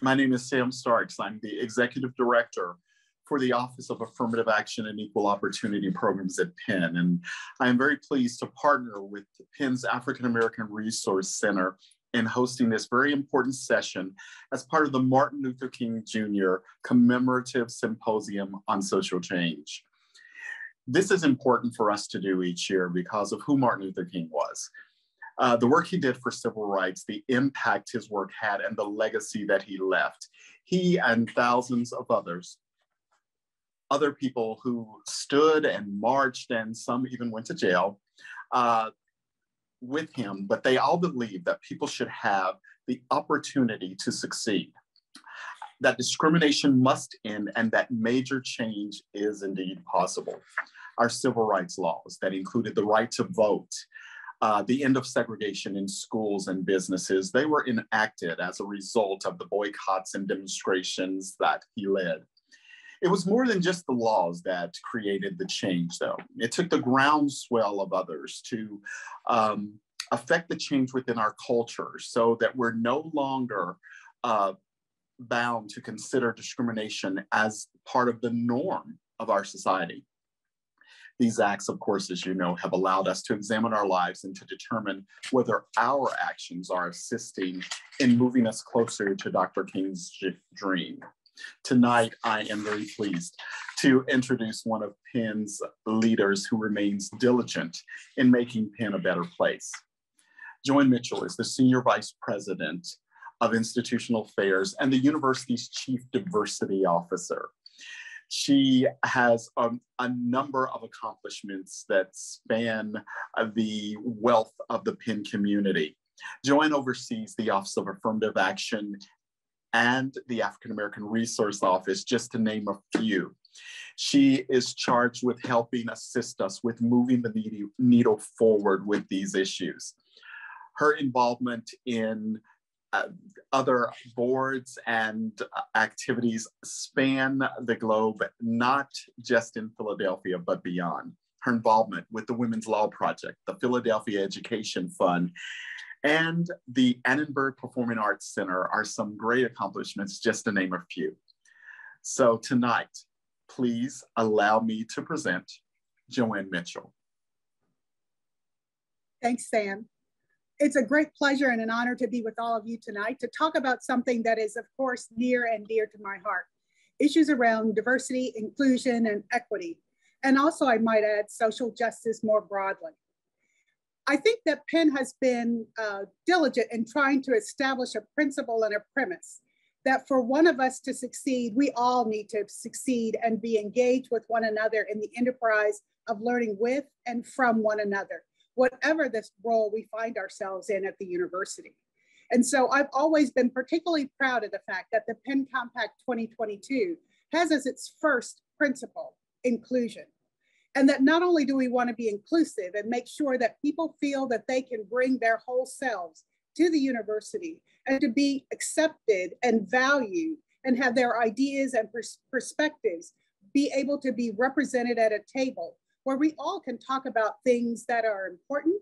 My name is Sam Starks. I'm the Executive Director for the Office of Affirmative Action and Equal Opportunity Programs at Penn. And I am very pleased to partner with Penn's African American Resource Center in hosting this very important session as part of the Martin Luther King Jr. Commemorative Symposium on Social Change. This is important for us to do each year because of who Martin Luther King was. Uh, the work he did for civil rights, the impact his work had, and the legacy that he left. He and thousands of others other people who stood and marched, and some even went to jail uh, with him, but they all believed that people should have the opportunity to succeed. That discrimination must end and that major change is indeed possible. Our civil rights laws that included the right to vote, uh, the end of segregation in schools and businesses, they were enacted as a result of the boycotts and demonstrations that he led. It was more than just the laws that created the change, though. It took the groundswell of others to um, affect the change within our culture so that we're no longer uh, bound to consider discrimination as part of the norm of our society. These acts, of course, as you know, have allowed us to examine our lives and to determine whether our actions are assisting in moving us closer to Dr. King's dream. Tonight, I am very pleased to introduce one of Penn's leaders who remains diligent in making Penn a better place. Joann Mitchell is the Senior Vice President of Institutional Affairs and the university's Chief Diversity Officer. She has um, a number of accomplishments that span the wealth of the Penn community. Joann oversees the Office of Affirmative Action and the African American Resource Office, just to name a few. She is charged with helping assist us with moving the needle forward with these issues. Her involvement in uh, other boards and uh, activities span the globe, not just in Philadelphia, but beyond. Her involvement with the Women's Law Project, the Philadelphia Education Fund, and the Annenberg Performing Arts Center are some great accomplishments, just to name a few. So tonight, please allow me to present Joann Mitchell. Thanks, Sam. It's a great pleasure and an honor to be with all of you tonight to talk about something that is, of course, near and dear to my heart, issues around diversity, inclusion, and equity. And also, I might add, social justice more broadly. I think that Penn has been uh, diligent in trying to establish a principle and a premise that for one of us to succeed, we all need to succeed and be engaged with one another in the enterprise of learning with and from one another, whatever this role we find ourselves in at the university. And so I've always been particularly proud of the fact that the Penn Compact 2022 has as its first principle inclusion. And that not only do we want to be inclusive and make sure that people feel that they can bring their whole selves to the university and to be accepted and valued and have their ideas and pers perspectives be able to be represented at a table where we all can talk about things that are important,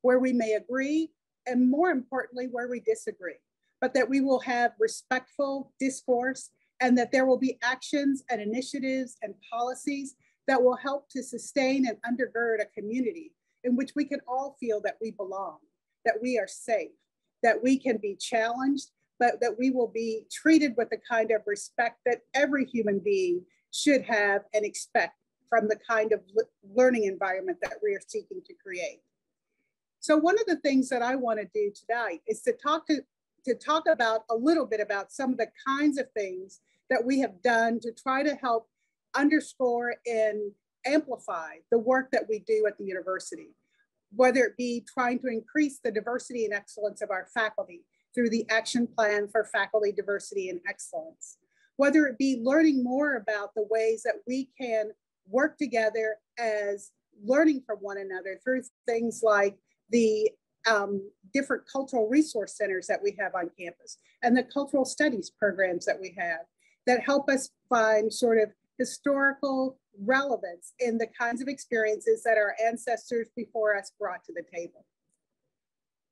where we may agree, and more importantly, where we disagree, but that we will have respectful discourse and that there will be actions and initiatives and policies that will help to sustain and undergird a community in which we can all feel that we belong, that we are safe, that we can be challenged, but that we will be treated with the kind of respect that every human being should have and expect from the kind of learning environment that we are seeking to create. So one of the things that I want to do tonight is to talk to, to talk about a little bit about some of the kinds of things that we have done to try to help underscore and amplify the work that we do at the university, whether it be trying to increase the diversity and excellence of our faculty through the action plan for faculty diversity and excellence, whether it be learning more about the ways that we can work together as learning from one another through things like the um, different cultural resource centers that we have on campus and the cultural studies programs that we have that help us find sort of historical relevance in the kinds of experiences that our ancestors before us brought to the table.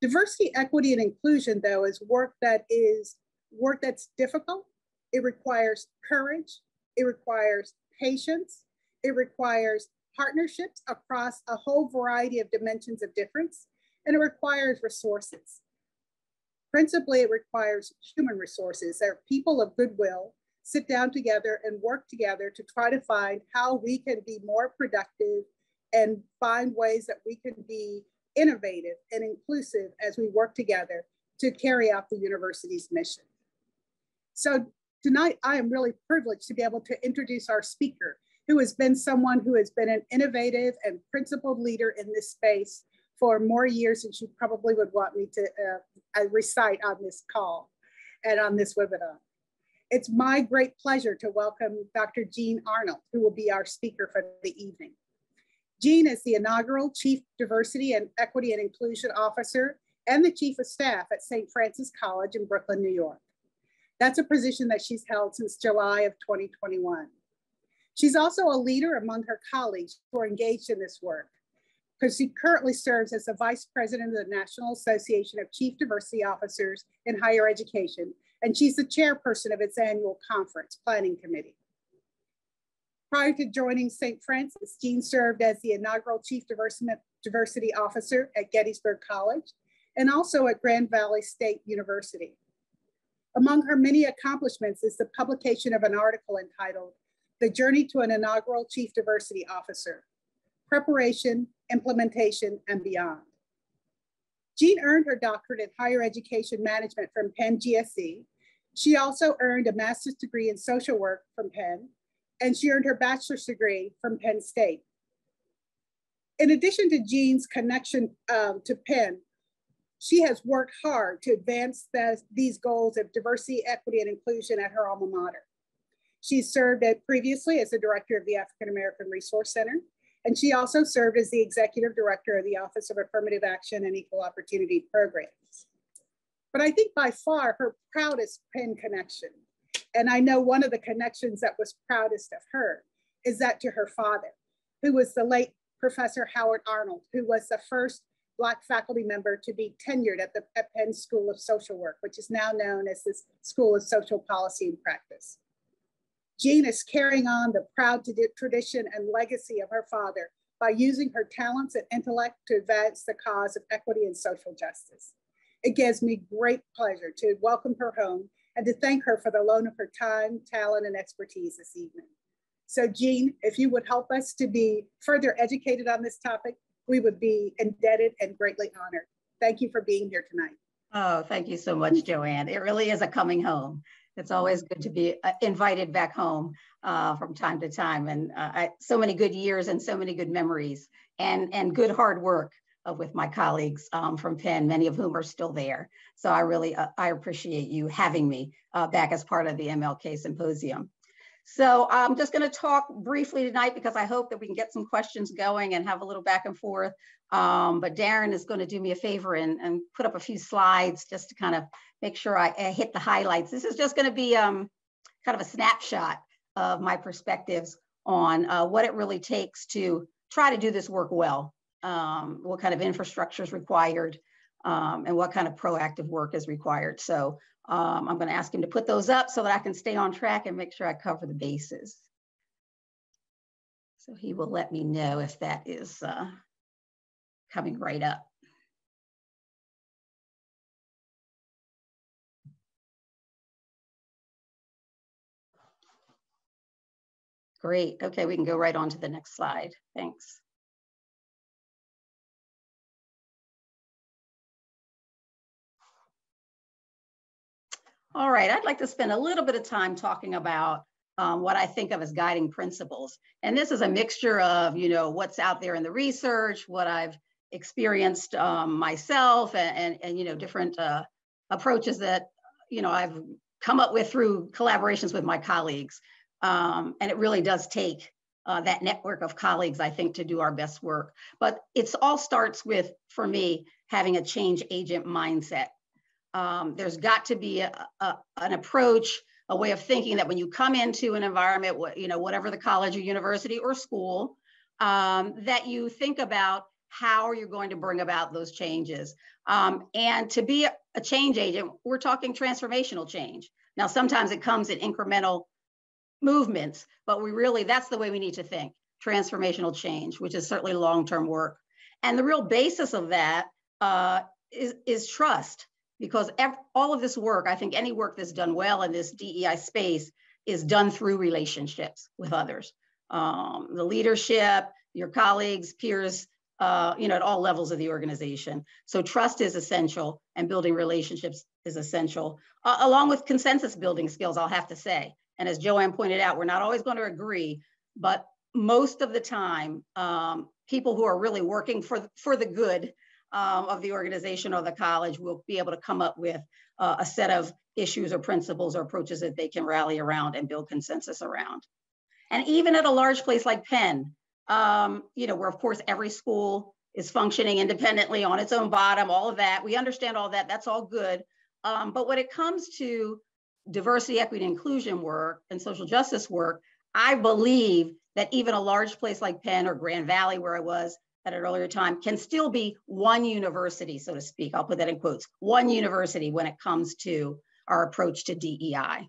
Diversity, equity, and inclusion, though, is work that is work that's difficult. It requires courage. It requires patience. It requires partnerships across a whole variety of dimensions of difference, and it requires resources. Principally, it requires human resources. There are people of goodwill sit down together and work together to try to find how we can be more productive and find ways that we can be innovative and inclusive as we work together to carry out the university's mission. So tonight, I am really privileged to be able to introduce our speaker, who has been someone who has been an innovative and principled leader in this space for more years than you probably would want me to uh, recite on this call and on this webinar. It's my great pleasure to welcome Dr. Jeanne Arnold, who will be our speaker for the evening. Jeanne is the inaugural Chief Diversity and Equity and Inclusion Officer and the Chief of Staff at St. Francis College in Brooklyn, New York. That's a position that she's held since July of 2021. She's also a leader among her colleagues who are engaged in this work because she currently serves as the Vice President of the National Association of Chief Diversity Officers in Higher Education and she's the chairperson of its annual conference planning committee. Prior to joining St. Francis, Jeanne served as the inaugural Chief Diversity Officer at Gettysburg College and also at Grand Valley State University. Among her many accomplishments is the publication of an article entitled, The Journey to an Inaugural Chief Diversity Officer, Preparation, Implementation, and Beyond. Jeanne earned her doctorate in higher education management from Penn GSE. She also earned a master's degree in social work from Penn, and she earned her bachelor's degree from Penn State. In addition to Jeanne's connection um, to Penn, she has worked hard to advance the, these goals of diversity, equity, and inclusion at her alma mater. She served at, previously as the director of the African American Resource Center and she also served as the executive director of the Office of Affirmative Action and Equal Opportunity Programs. But I think by far her proudest Penn connection, and I know one of the connections that was proudest of her, is that to her father, who was the late Professor Howard Arnold, who was the first Black faculty member to be tenured at the at Penn School of Social Work, which is now known as the School of Social Policy and Practice. Jeanne is carrying on the proud tradition and legacy of her father by using her talents and intellect to advance the cause of equity and social justice. It gives me great pleasure to welcome her home and to thank her for the loan of her time, talent, and expertise this evening. So Jeanne, if you would help us to be further educated on this topic, we would be indebted and greatly honored. Thank you for being here tonight. Oh, thank you so much, Joann. It really is a coming home it's always good to be uh, invited back home uh, from time to time. And uh, I, so many good years and so many good memories and, and good hard work uh, with my colleagues um, from Penn, many of whom are still there. So I really, uh, I appreciate you having me uh, back as part of the MLK Symposium. So I'm just going to talk briefly tonight because I hope that we can get some questions going and have a little back and forth. Um, but Darren is going to do me a favor and, and put up a few slides just to kind of make sure I, I hit the highlights. This is just going to be um, kind of a snapshot of my perspectives on uh, what it really takes to try to do this work well, um, what kind of infrastructure is required, um, and what kind of proactive work is required. So um, I'm going to ask him to put those up so that I can stay on track and make sure I cover the bases. So he will let me know if that is uh, coming right up. Great. Okay, we can go right on to the next slide. Thanks. All right, I'd like to spend a little bit of time talking about um, what I think of as guiding principles. And this is a mixture of, you know, what's out there in the research, what I've experienced um, myself, and, and, and, you know, different uh, approaches that, you know, I've come up with through collaborations with my colleagues. Um, and it really does take uh, that network of colleagues, I think, to do our best work. But it's all starts with, for me, having a change agent mindset um, there's got to be a, a, an approach, a way of thinking that when you come into an environment, you know, whatever the college or university or school, um, that you think about how are you going to bring about those changes? Um, and to be a change agent, we're talking transformational change. Now, sometimes it comes in incremental movements, but we really, that's the way we need to think transformational change, which is certainly long term work. And the real basis of that uh, is is trust, because all of this work, I think any work that's done well in this DEI space is done through relationships with others. Um, the leadership, your colleagues, peers, uh, you know, at all levels of the organization. So trust is essential and building relationships is essential, uh, along with consensus building skills, I'll have to say. And as Joann pointed out, we're not always going to agree, but most of the time, um, people who are really working for, for the good um, of the organization or the college will be able to come up with uh, a set of issues or principles or approaches that they can rally around and build consensus around. And even at a large place like Penn, um, you know, where of course every school is functioning independently on its own bottom, all of that, we understand all that, that's all good. Um, but when it comes to diversity, equity, inclusion work and social justice work, I believe that even a large place like Penn or Grand Valley, where I was at an earlier time, can still be one university, so to speak. I'll put that in quotes, one university when it comes to our approach to DEI.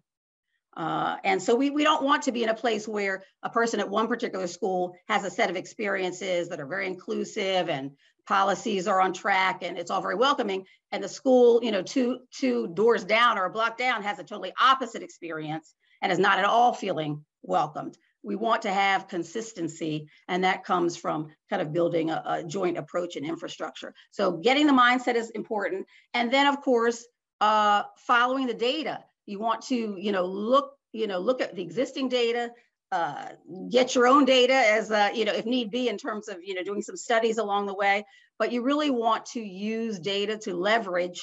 Uh, and so we, we don't want to be in a place where a person at one particular school has a set of experiences that are very inclusive and policies are on track and it's all very welcoming. And the school, you know, two, two doors down or a block down has a totally opposite experience and is not at all feeling welcomed. We want to have consistency, and that comes from kind of building a, a joint approach and infrastructure. So getting the mindset is important. And then, of course, uh, following the data. You want to, you know, look, you know, look at the existing data, uh, get your own data as, uh, you know, if need be in terms of, you know, doing some studies along the way, but you really want to use data to leverage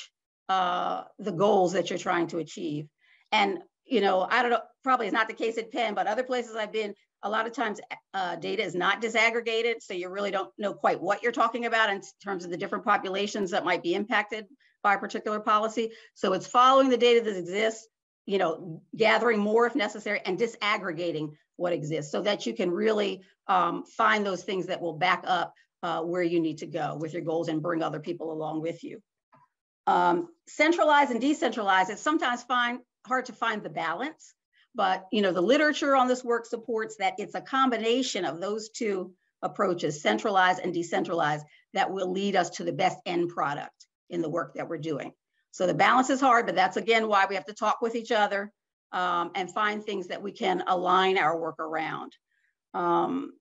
uh, the goals that you're trying to achieve. And, you know, I don't know, probably is not the case at Penn, but other places I've been, a lot of times uh, data is not disaggregated. So you really don't know quite what you're talking about in terms of the different populations that might be impacted by a particular policy. So it's following the data that exists, you know, gathering more if necessary and disaggregating what exists so that you can really um, find those things that will back up uh, where you need to go with your goals and bring other people along with you. Um, centralize and decentralize, it's sometimes find, hard to find the balance, but you know, the literature on this work supports that it's a combination of those two approaches, centralize and decentralize, that will lead us to the best end product in the work that we're doing. So the balance is hard, but that's again why we have to talk with each other um, and find things that we can align our work around. Um,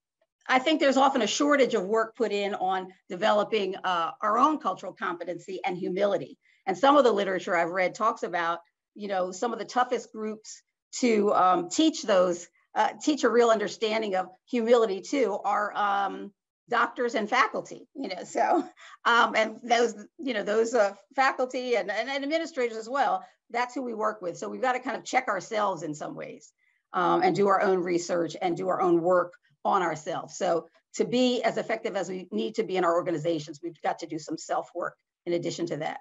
I think there's often a shortage of work put in on developing uh, our own cultural competency and humility. And some of the literature I've read talks about, you know, some of the toughest groups to um, teach those, uh, teach a real understanding of humility too, are um, doctors and faculty, you know, so, um, and those, you know, those uh, faculty and, and, administrators as well, that's who we work with. So we've got to kind of check ourselves in some ways um, and do our own research and do our own work on ourselves. So to be as effective as we need to be in our organizations, we've got to do some self-work in addition to that.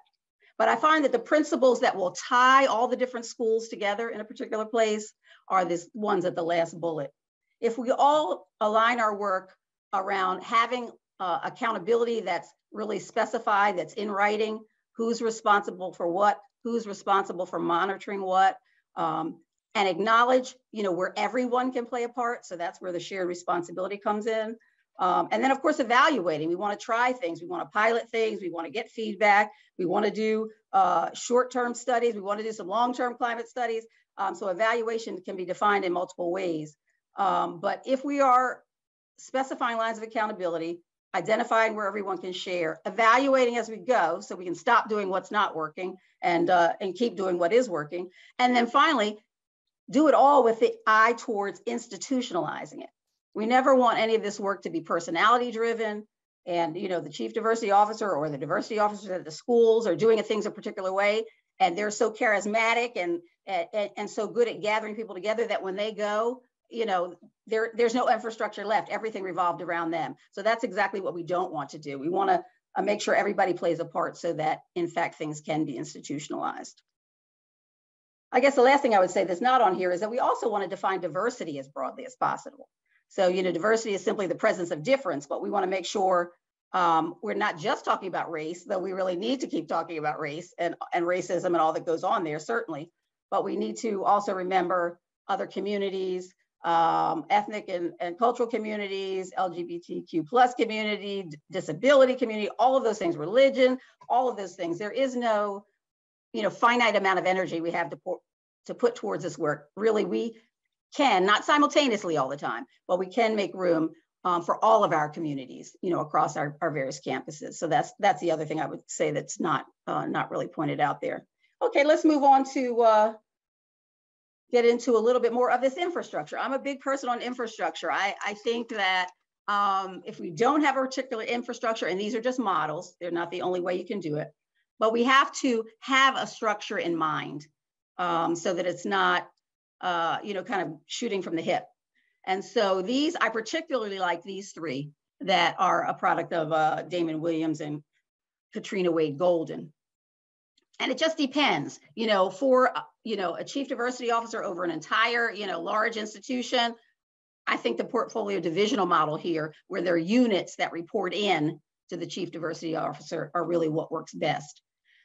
But I find that the principles that will tie all the different schools together in a particular place are these ones at the last bullet. If we all align our work around having uh, accountability that's really specified, that's in writing, who's responsible for what, who's responsible for monitoring what, um, and acknowledge, you know, where everyone can play a part. So that's where the shared responsibility comes in. Um, and then of course, evaluating, we wanna try things, we wanna pilot things, we wanna get feedback, we wanna do uh, short-term studies, we wanna do some long-term climate studies. Um, so evaluation can be defined in multiple ways. Um, but if we are specifying lines of accountability, identifying where everyone can share, evaluating as we go so we can stop doing what's not working and, uh, and keep doing what is working. And then finally, do it all with the eye towards institutionalizing it. We never want any of this work to be personality driven and you know the chief diversity officer or the diversity officers at the schools are doing things a particular way and they're so charismatic and, and, and so good at gathering people together that when they go you know, there, there's no infrastructure left. Everything revolved around them. So that's exactly what we don't want to do. We want to uh, make sure everybody plays a part so that, in fact, things can be institutionalized. I guess the last thing I would say that's not on here is that we also want to define diversity as broadly as possible. So, you know, diversity is simply the presence of difference, but we want to make sure um, we're not just talking about race, though we really need to keep talking about race and, and racism and all that goes on there, certainly. But we need to also remember other communities, um, ethnic and, and cultural communities, LGBTQ plus community, disability community, all of those things, religion, all of those things. There is no, you know, finite amount of energy we have to put, to put towards this work. Really, we can, not simultaneously all the time, but we can make room um, for all of our communities, you know, across our, our various campuses. So that's that's the other thing I would say that's not uh, not really pointed out there. Okay, let's move on to uh, get into a little bit more of this infrastructure. I'm a big person on infrastructure. I, I think that um, if we don't have a particular infrastructure, and these are just models, they're not the only way you can do it, but we have to have a structure in mind um, so that it's not, uh, you know, kind of shooting from the hip. And so these, I particularly like these three that are a product of uh, Damon Williams and Katrina Wade Golden. And it just depends, you know, for, uh, you know, a chief diversity officer over an entire, you know, large institution, I think the portfolio divisional model here, where there are units that report in to the chief diversity officer are really what works best.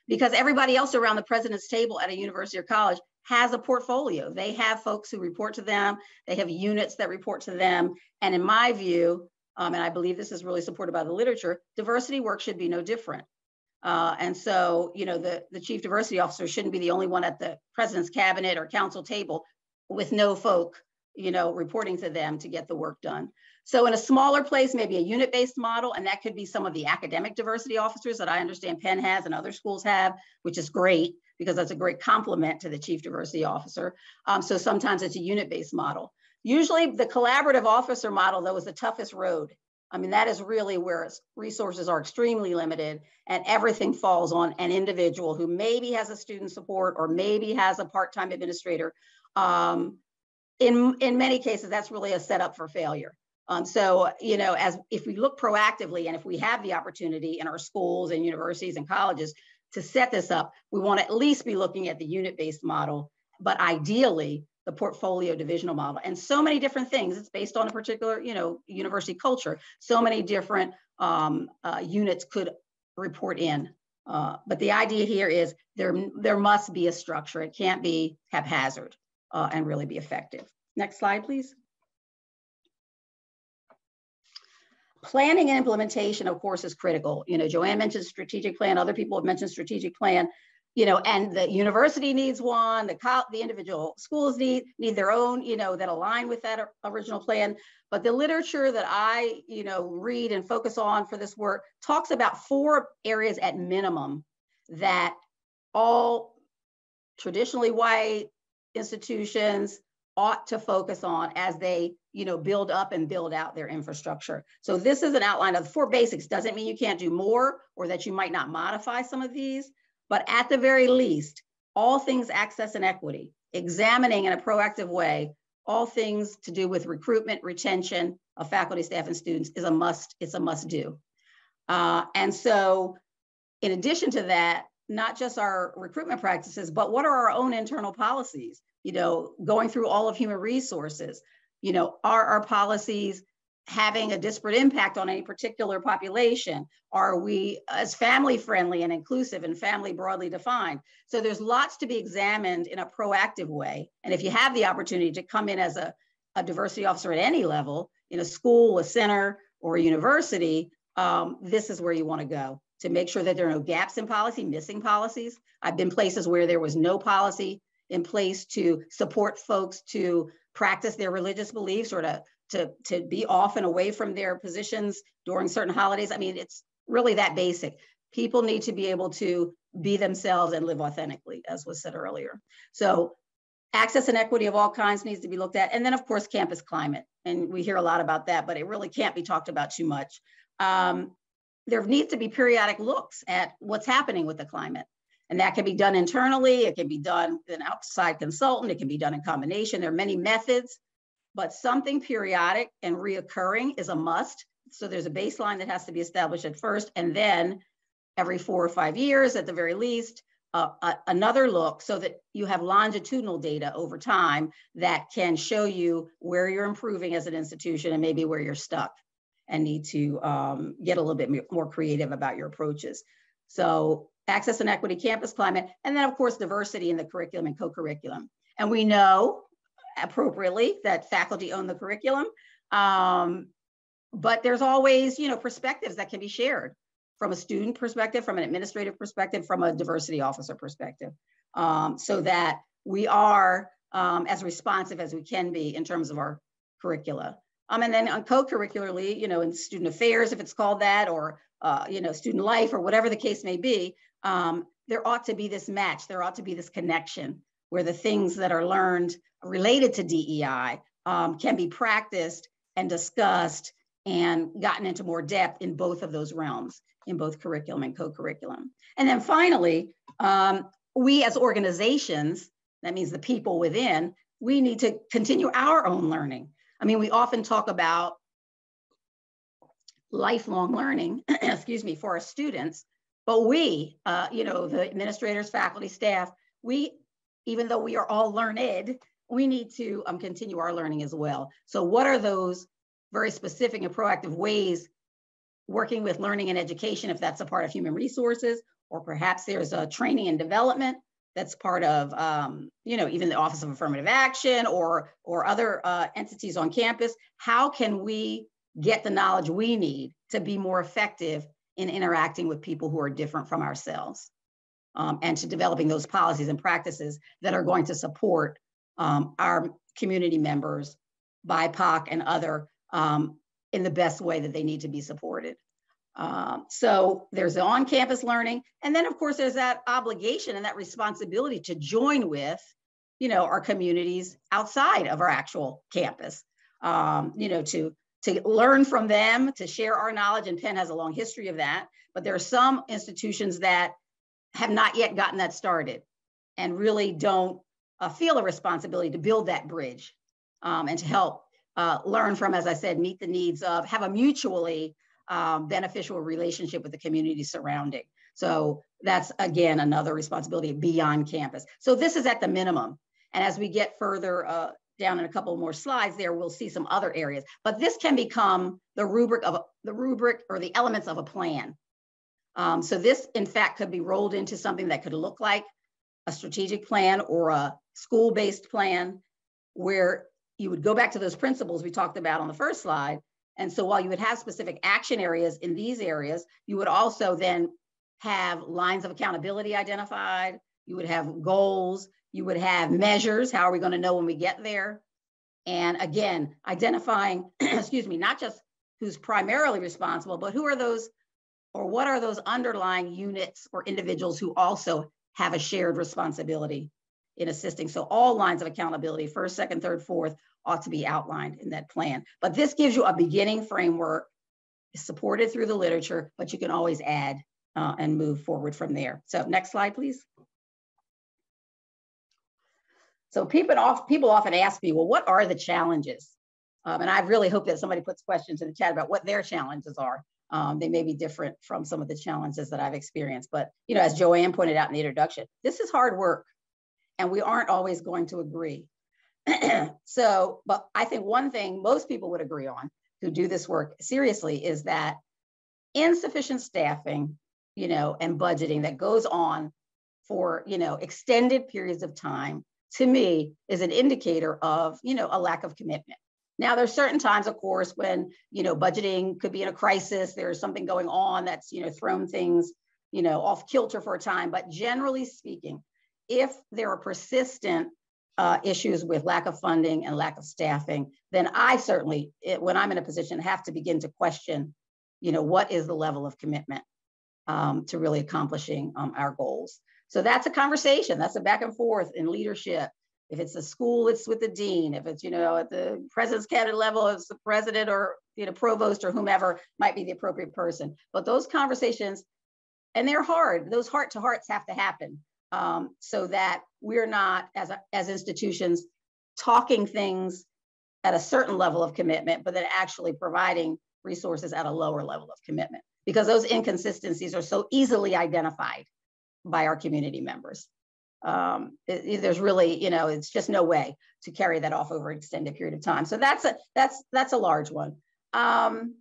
Because everybody else around the president's table at a university or college has a portfolio. They have folks who report to them, they have units that report to them. And in my view, um, and I believe this is really supported by the literature, diversity work should be no different. Uh, and so, you know, the, the chief diversity officer shouldn't be the only one at the president's cabinet or council table with no folk, you know, reporting to them to get the work done. So in a smaller place, maybe a unit-based model, and that could be some of the academic diversity officers that I understand Penn has and other schools have, which is great because that's a great complement to the chief diversity officer. Um, so sometimes it's a unit-based model. Usually the collaborative officer model, though, is the toughest road. I mean, that is really where resources are extremely limited and everything falls on an individual who maybe has a student support or maybe has a part-time administrator. Um, in, in many cases, that's really a setup for failure. Um, so, you know, as if we look proactively and if we have the opportunity in our schools and universities and colleges to set this up, we want to at least be looking at the unit-based model, but ideally the portfolio divisional model and so many different things. It's based on a particular, you know, university culture. So many different um, uh, units could report in. Uh, but the idea here is there, there must be a structure. It can't be haphazard uh, and really be effective. Next slide, please. Planning and implementation, of course, is critical. You know, Joann mentioned strategic plan. Other people have mentioned strategic plan. You know, and the university needs one. The the individual schools need need their own. You know, that align with that original plan. But the literature that I, you know, read and focus on for this work talks about four areas at minimum that all traditionally white institutions ought to focus on as they you know build up and build out their infrastructure so this is an outline of the four basics doesn't mean you can't do more or that you might not modify some of these but at the very least all things access and equity examining in a proactive way all things to do with recruitment retention of faculty staff and students is a must it's a must do. Uh, and so in addition to that not just our recruitment practices but what are our own internal policies? You know, going through all of human resources, you know, are our policies having a disparate impact on any particular population? Are we as family friendly and inclusive and family broadly defined? So there's lots to be examined in a proactive way. And if you have the opportunity to come in as a, a diversity officer at any level, in a school, a center, or a university, um, this is where you want to go to make sure that there are no gaps in policy, missing policies. I've been places where there was no policy in place to support folks to practice their religious beliefs or to, to, to be off and away from their positions during certain holidays. I mean, it's really that basic. People need to be able to be themselves and live authentically, as was said earlier. So access and equity of all kinds needs to be looked at. And then of course, campus climate. And we hear a lot about that, but it really can't be talked about too much. Um, there needs to be periodic looks at what's happening with the climate. And that can be done internally, it can be done with an outside consultant, it can be done in combination. There are many methods, but something periodic and reoccurring is a must. So there's a baseline that has to be established at first, and then every four or five years at the very least, uh, uh, another look so that you have longitudinal data over time that can show you where you're improving as an institution and maybe where you're stuck. and need to um, get a little bit more creative about your approaches. So access and equity, campus climate, and then of course, diversity in the curriculum and co-curriculum. And we know appropriately that faculty own the curriculum, um, but there's always, you know, perspectives that can be shared from a student perspective, from an administrative perspective, from a diversity officer perspective, um, so that we are um, as responsive as we can be in terms of our curricula. Um, and then on co-curricularly, you know, in student affairs, if it's called that, or uh, you know, student life, or whatever the case may be, um, there ought to be this match. There ought to be this connection where the things that are learned related to DEI um, can be practiced and discussed and gotten into more depth in both of those realms, in both curriculum and co-curriculum. And then finally, um, we as organizations, that means the people within, we need to continue our own learning. I mean, we often talk about lifelong learning, excuse me, for our students, but we, uh, you know, the administrators, faculty, staff, we, even though we are all learned, we need to um, continue our learning as well. So what are those very specific and proactive ways working with learning and education, if that's a part of human resources, or perhaps there's a training and development that's part of, um, you know, even the Office of Affirmative Action or, or other uh, entities on campus, how can we get the knowledge we need to be more effective in interacting with people who are different from ourselves um, and to developing those policies and practices that are going to support um, our community members, BIPOC and other um, in the best way that they need to be supported. Um, so there's the on-campus learning, and then of course there's that obligation and that responsibility to join with, you know, our communities outside of our actual campus. Um, you know, to to learn from them, to share our knowledge, and Penn has a long history of that. But there are some institutions that have not yet gotten that started, and really don't uh, feel a responsibility to build that bridge um, and to help uh, learn from, as I said, meet the needs of, have a mutually um, beneficial relationship with the community surrounding. So that's again another responsibility beyond campus. So this is at the minimum. And as we get further uh, down in a couple more slides there, we'll see some other areas. But this can become the rubric of the rubric or the elements of a plan. Um, so this, in fact, could be rolled into something that could look like a strategic plan or a school-based plan where you would go back to those principles we talked about on the first slide and so while you would have specific action areas in these areas, you would also then have lines of accountability identified. You would have goals. You would have measures. How are we going to know when we get there? And again, identifying, excuse me, not just who's primarily responsible, but who are those or what are those underlying units or individuals who also have a shared responsibility in assisting. So all lines of accountability, first, second, third, fourth, ought to be outlined in that plan. But this gives you a beginning framework, supported through the literature, but you can always add uh, and move forward from there. So next slide, please. So people, off, people often ask me, well, what are the challenges? Um, and I really hope that somebody puts questions in the chat about what their challenges are. Um, they may be different from some of the challenges that I've experienced. But you know, as Joann pointed out in the introduction, this is hard work and we aren't always going to agree. so, but I think one thing most people would agree on who do this work seriously is that insufficient staffing, you know, and budgeting that goes on for, you know, extended periods of time to me is an indicator of, you know, a lack of commitment. Now, there's certain times, of course, when, you know, budgeting could be in a crisis, there's something going on that's, you know, thrown things, you know, off kilter for a time. But generally speaking, if there are persistent uh, issues with lack of funding and lack of staffing, then I certainly, it, when I'm in a position, have to begin to question, you know, what is the level of commitment um, to really accomplishing um, our goals. So that's a conversation. That's a back and forth in leadership. If it's a school, it's with the dean. If it's, you know, at the president's cabinet level, it's the president or, you know, provost or whomever might be the appropriate person. But those conversations, and they're hard, those heart to hearts have to happen um, so that we're not, as, a, as institutions, talking things at a certain level of commitment, but then actually providing resources at a lower level of commitment because those inconsistencies are so easily identified by our community members. Um, it, it, there's really, you know, it's just no way to carry that off over an extended period of time. So that's a that's that's a large one. Um,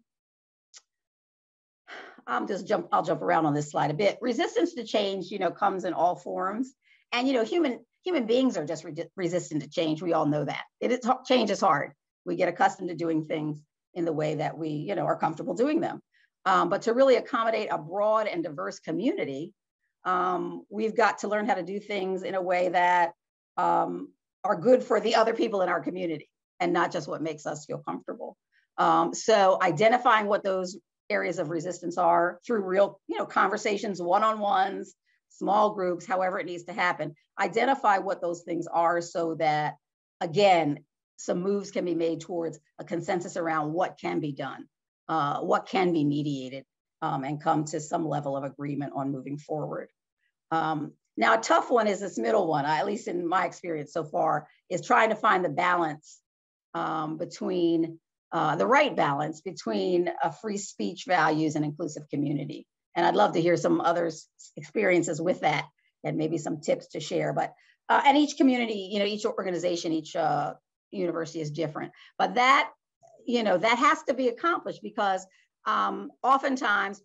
I'm just jump, I'll jump around on this slide a bit. Resistance to change, you know, comes in all forms. And, you know, human human beings are just re resistant to change. We all know that. It is, change is hard. We get accustomed to doing things in the way that we, you know, are comfortable doing them. Um, but to really accommodate a broad and diverse community, um, we've got to learn how to do things in a way that um, are good for the other people in our community and not just what makes us feel comfortable. Um, so identifying what those areas of resistance are through real, you know, conversations, one-on-ones, small groups, however it needs to happen, identify what those things are so that, again, some moves can be made towards a consensus around what can be done, uh, what can be mediated, um, and come to some level of agreement on moving forward. Um, now, a tough one is this middle one, at least in my experience so far, is trying to find the balance um, between uh, the right balance between uh, free speech values and inclusive community. And I'd love to hear some others' experiences with that and maybe some tips to share. But uh, and each community, you know, each organization, each uh, university is different. But that, you know, that has to be accomplished because um, oftentimes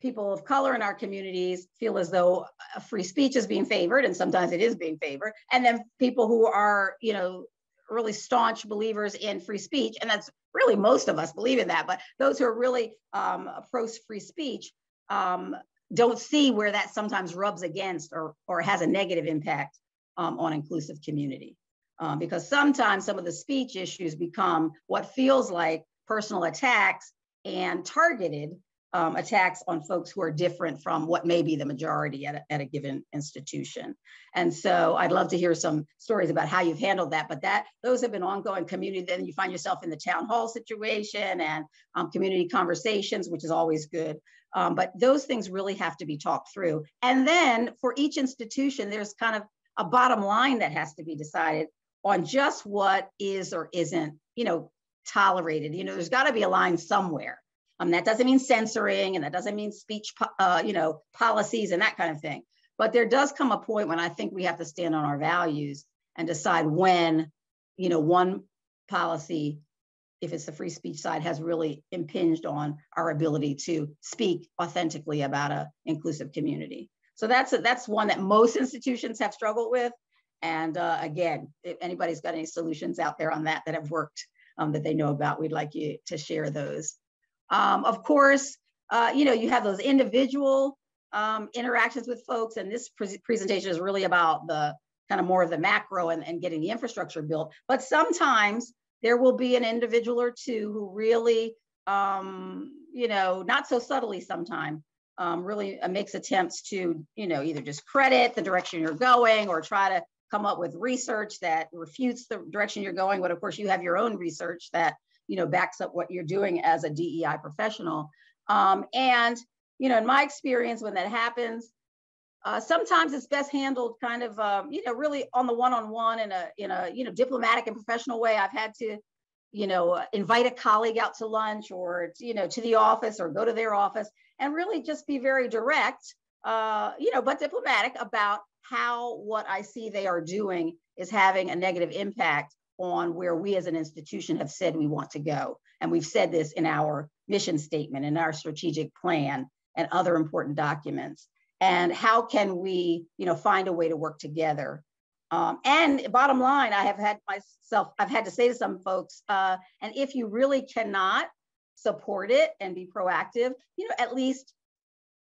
people of color in our communities feel as though free speech is being favored, and sometimes it is being favored. And then people who are, you know, really staunch believers in free speech, and that's really most of us believe in that, but those who are really um, pro free speech um, don't see where that sometimes rubs against or, or has a negative impact um, on inclusive community. Um, because sometimes some of the speech issues become what feels like personal attacks and targeted um, attacks on folks who are different from what may be the majority at a, at a given institution. And so I'd love to hear some stories about how you've handled that, but that those have been ongoing community. Then you find yourself in the town hall situation and um, community conversations, which is always good. Um, but those things really have to be talked through. And then for each institution, there's kind of a bottom line that has to be decided on just what is or isn't, you know, tolerated. You know, there's got to be a line somewhere. Um, that doesn't mean censoring and that doesn't mean speech, uh, you know, policies and that kind of thing. But there does come a point when I think we have to stand on our values and decide when, you know, one policy, if it's the free speech side, has really impinged on our ability to speak authentically about a inclusive community. So that's a, that's one that most institutions have struggled with. And uh, again, if anybody's got any solutions out there on that that have worked um, that they know about, we'd like you to share those. Um, of course, uh, you know, you have those individual um, interactions with folks, and this pre presentation is really about the kind of more of the macro and, and getting the infrastructure built. But sometimes there will be an individual or two who really, um, you know, not so subtly sometimes, um, really uh, makes attempts to, you know, either discredit the direction you're going or try to come up with research that refutes the direction you're going. But of course, you have your own research that you know, backs up what you're doing as a DEI professional. Um, and, you know, in my experience, when that happens, uh, sometimes it's best handled kind of, um, you know, really on the one-on-one in a, in a, you know, diplomatic and professional way. I've had to, you know, invite a colleague out to lunch or, you know, to the office or go to their office and really just be very direct, uh, you know, but diplomatic about how what I see they are doing is having a negative impact on where we as an institution have said we want to go. And we've said this in our mission statement, in our strategic plan, and other important documents. And how can we, you know, find a way to work together? Um, and bottom line, I have had myself, I've had to say to some folks, uh, and if you really cannot support it and be proactive, you know, at least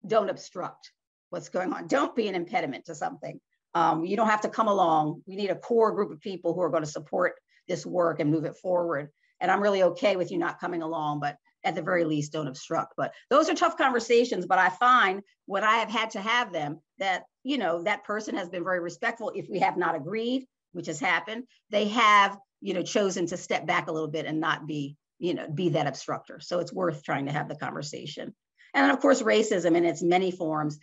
don't obstruct what's going on. Don't be an impediment to something. Um, you don't have to come along. We need a core group of people who are going to support this work and move it forward. And I'm really okay with you not coming along, but at the very least, don't obstruct. But those are tough conversations. But I find when I have had to have them that, you know, that person has been very respectful. If we have not agreed, which has happened, they have, you know, chosen to step back a little bit and not be, you know, be that obstructor. So it's worth trying to have the conversation. And of course, racism in its many forms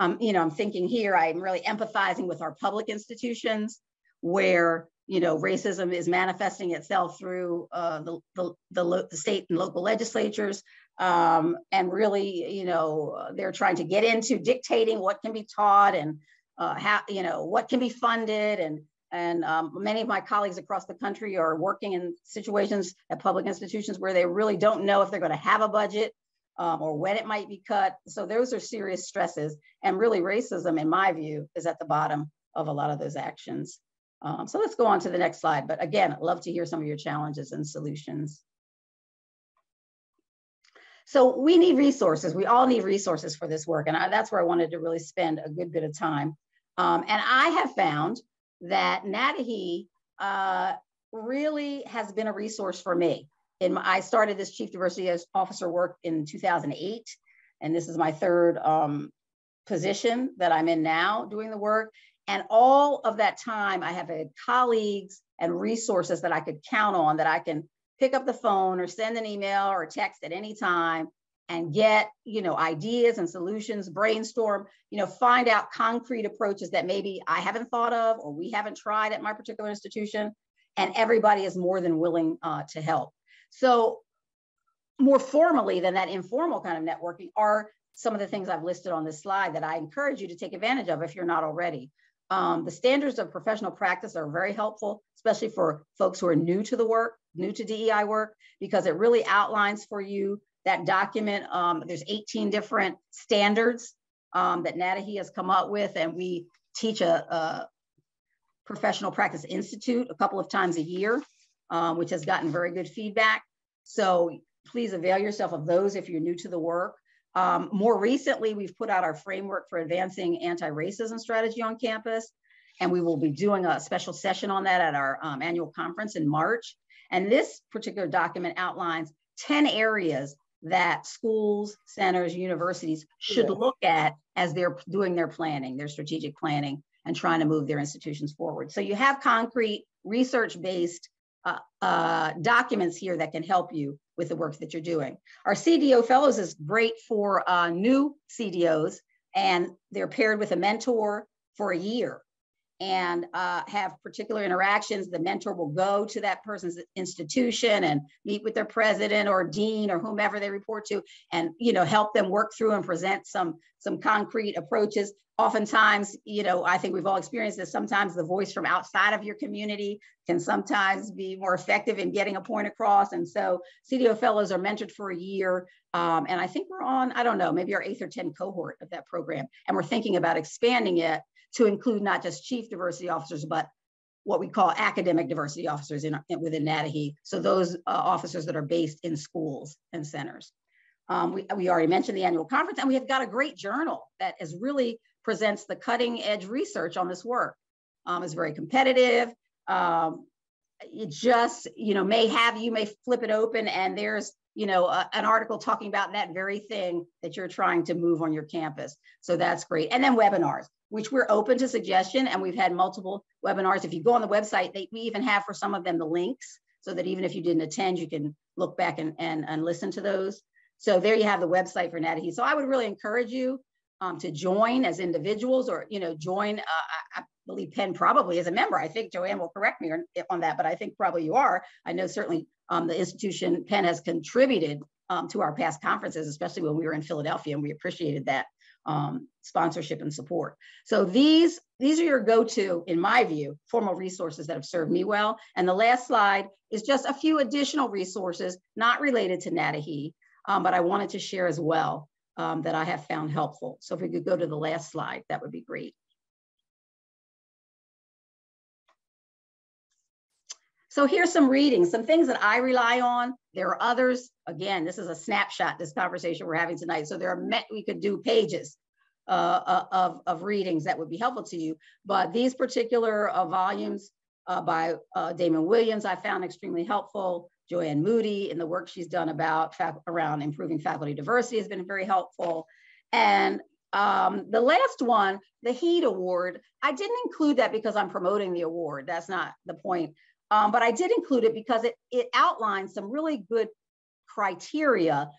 um, you know, I'm thinking here, I'm really empathizing with our public institutions where, you know, racism is manifesting itself through uh, the, the, the, the, state and local legislatures. Um, and really, you know, they're trying to get into dictating what can be taught and uh, how, you know, what can be funded. And, and um, many of my colleagues across the country are working in situations at public institutions where they really don't know if they're going to have a budget um, or when it might be cut. So those are serious stresses. And really racism, in my view, is at the bottom of a lot of those actions. Um, so let's go on to the next slide. But again, I'd love to hear some of your challenges and solutions. So we need resources. We all need resources for this work. And I, that's where I wanted to really spend a good bit of time. Um, and I have found that NADOHE uh, really has been a resource for me. In my, I started this chief diversity officer work in 2008, and this is my third um, position that I'm in now doing the work. And all of that time, I have had colleagues and resources that I could count on that I can pick up the phone or send an email or text at any time and get you know ideas and solutions brainstorm you know find out concrete approaches that maybe i haven't thought of or we haven't tried at my particular institution and everybody is more than willing uh, to help so more formally than that informal kind of networking are some of the things i've listed on this slide that i encourage you to take advantage of if you're not already um, the standards of professional practice are very helpful especially for folks who are new to the work new to dei work because it really outlines for you that document. Um, there's 18 different standards um, that NADOHE has come up with, and we teach a, a, professional practice institute a couple of times a year, um, which has gotten very good feedback. So please avail yourself of those if you're new to the work. Um, more recently, we've put out our framework for advancing anti-racism strategy on campus, and we will be doing a special session on that at our um, annual conference in March. And this particular document outlines 10 areas that schools, centers, universities should yeah. look at as they're doing their planning, their strategic planning, and trying to move their institutions forward. So you have concrete, research-based uh, uh, documents here that can help you with the work that you're doing. Our CDO Fellows is great for uh, new CDOs, and they're paired with a mentor for a year and uh, have particular interactions. The mentor will go to that person's institution and meet with their president or dean or whomever they report to, and you know help them work through and present some some concrete approaches. Oftentimes, you know, I think we've all experienced this. Sometimes the voice from outside of your community can sometimes be more effective in getting a point across. And so, CDO fellows are mentored for a year, um, and I think we're on I don't know maybe our eighth or tenth cohort of that program, and we're thinking about expanding it to include not just chief diversity officers, but what we call academic diversity officers in, within NADOHE. So those uh, officers that are based in schools and centers. Um, we, we already mentioned the annual conference and we have got a great journal that is really presents the cutting edge research on this work. Um, it's very competitive. Um, it just, you know, may have, you may flip it open and there's, you know, a, an article talking about that very thing that you're trying to move on your campus. So that's great. And then webinars which we're open to suggestion and we've had multiple webinars. If you go on the website, they, we even have for some of them the links so that even if you didn't attend, you can look back and, and, and listen to those. So there you have the website for NADOHE. So I would really encourage you um, to join as individuals or, you know, join, uh, I, I believe Penn probably is a member. I think Joann will correct me on, that, but I think probably you are. I know certainly um, the institution, Penn has contributed um, to our past conferences, especially when we were in Philadelphia, and we appreciated that um, sponsorship and support. So these, these are your go-to, in my view, formal resources that have served me well. And the last slide is just a few additional resources not related to NADOHE, um, but I wanted to share as well um, that I have found helpful. So if we could go to the last slide, that would be great. So here's some readings, some things that I rely on. There are others. Again, this is a snapshot, this conversation we're having tonight. So there are, met, we could do pages uh, uh, of, of readings that would be helpful to you. But these particular uh, volumes uh, by uh, Damon Williams, I found extremely helpful. JoAnn Moody in the work she's done about around improving faculty diversity has been very helpful. And um, the last one, the HEED Award, I didn't include that because I'm promoting the award. That's not the point. Um, but I did include it because it, it outlines some really good criteria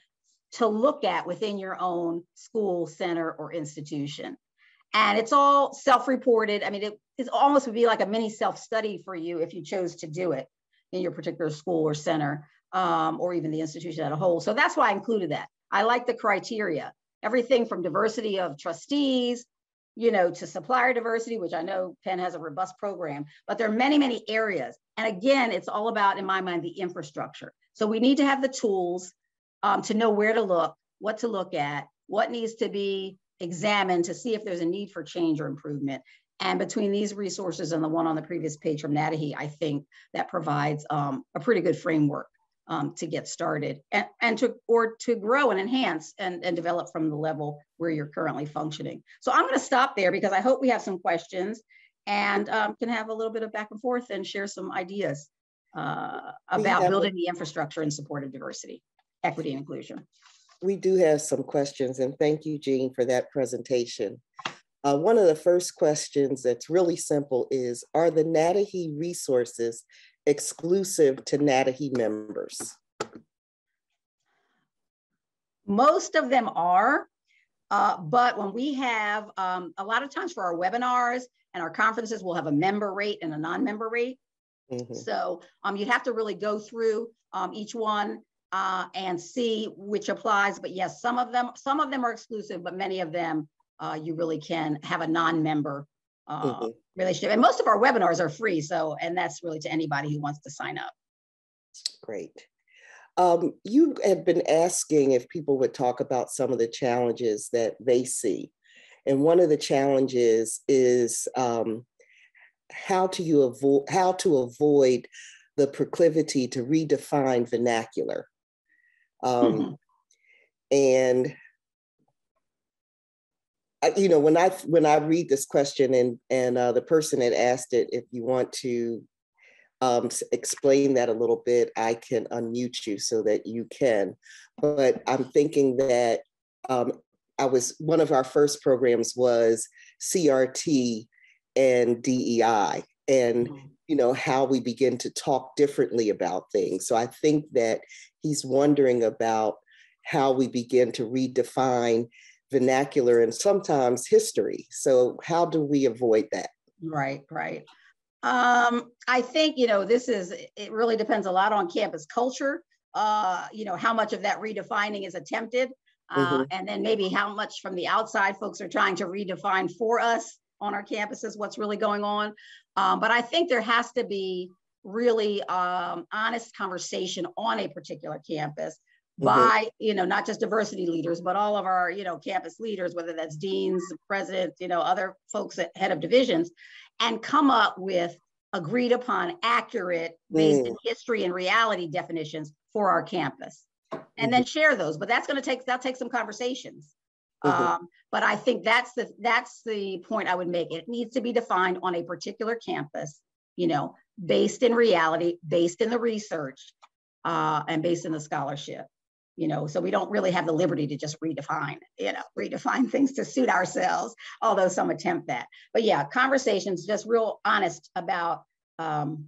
to look at within your own school, center, or institution. And it's all self-reported. I mean, it, it almost would be like a mini self-study for you if you chose to do it in your particular school or center, um, or even the institution as a whole. So that's why I included that. I like the criteria. Everything from diversity of trustees, you know, to supplier diversity, which I know Penn has a robust program, but there are many, many areas. And again, it's all about, in my mind, the infrastructure. So we need to have the tools um, to know where to look. what to look at, what needs to be examined to see if there's a need for change or improvement. And between these resources and the one on the previous page from NADOHE, I think that provides um, a pretty good framework um, to get started and, and to or to grow and enhance and, and develop from the level where you're currently functioning. So I'm going to stop there because I hope we have some questions and um, can have a little bit of back and forth and share some ideas uh, about building the infrastructure in support of diversity, equity, and inclusion. We do have some questions, and thank you, Jeanne, for that presentation. Uh, one of the first questions that's really simple is, are the NADOHE resources exclusive to NADOHE members? Most of them are, uh, but when we have, um, a lot of times for our webinars and our conferences, we'll have a member rate and a non-member rate. Mm -hmm. So um, you'd have to really go through um, each one uh, and see which applies. But yes, some of them, some of them are exclusive, but many of them uh, you really can have a non-member uh, mm-hmm. relationship. And most of our webinars are free. So, and that's really to anybody who wants to sign up. Great. Um, you had been asking if people would talk about some of the challenges that they see. And one of the challenges is um, how to you avoid how to avoid the proclivity to redefine vernacular. Um, mm-hmm. And you know, when I when I read this question and and uh, the person had asked it, if you want to um, explain that a little bit, I can unmute you so that you can. But I'm thinking that um, I was one of our first programs was CRT and DEI, and mm-hmm. you know how we begin to talk differently about things. So I think that he's wondering about how we begin to redefine vernacular and sometimes history. So how do we avoid that? Right, right. Um, I think, you know, this is, it really depends a lot on campus culture, uh, you know, how much of that redefining is attempted. Uh, mm-hmm. And then maybe how much from the outside folks are trying to redefine for us on our campuses, what's really going on. Um, but I think there has to be really um, honest conversation on a particular campus. By you know not just diversity leaders but all of our you know campus leaders whether that's deans presidents you know other folks at head of divisions and come up with agreed upon accurate based mm. in history and reality definitions for our campus and mm-hmm. then share those but that's going to take that'll take some conversations mm-hmm. um, but i think that's the that's the point i would make it needs to be defined on a particular campus you know based in reality based in the research uh, and based in the scholarship you know so we don't really have the liberty to just redefine you know redefine things to suit ourselves although some attempt that. But yeah conversations just real honest about um,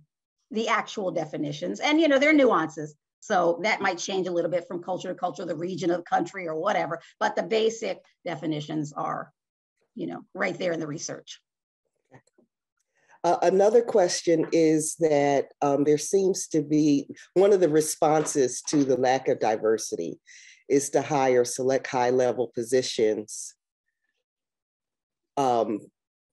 the actual definitions. And you know there are nuances so that might change a little bit from culture to culture the region of the country or whatever but the basic definitions are you know right there in the research uh, another question is that um, there seems to be one of the responses to the lack of diversity is to hire select high level positions um,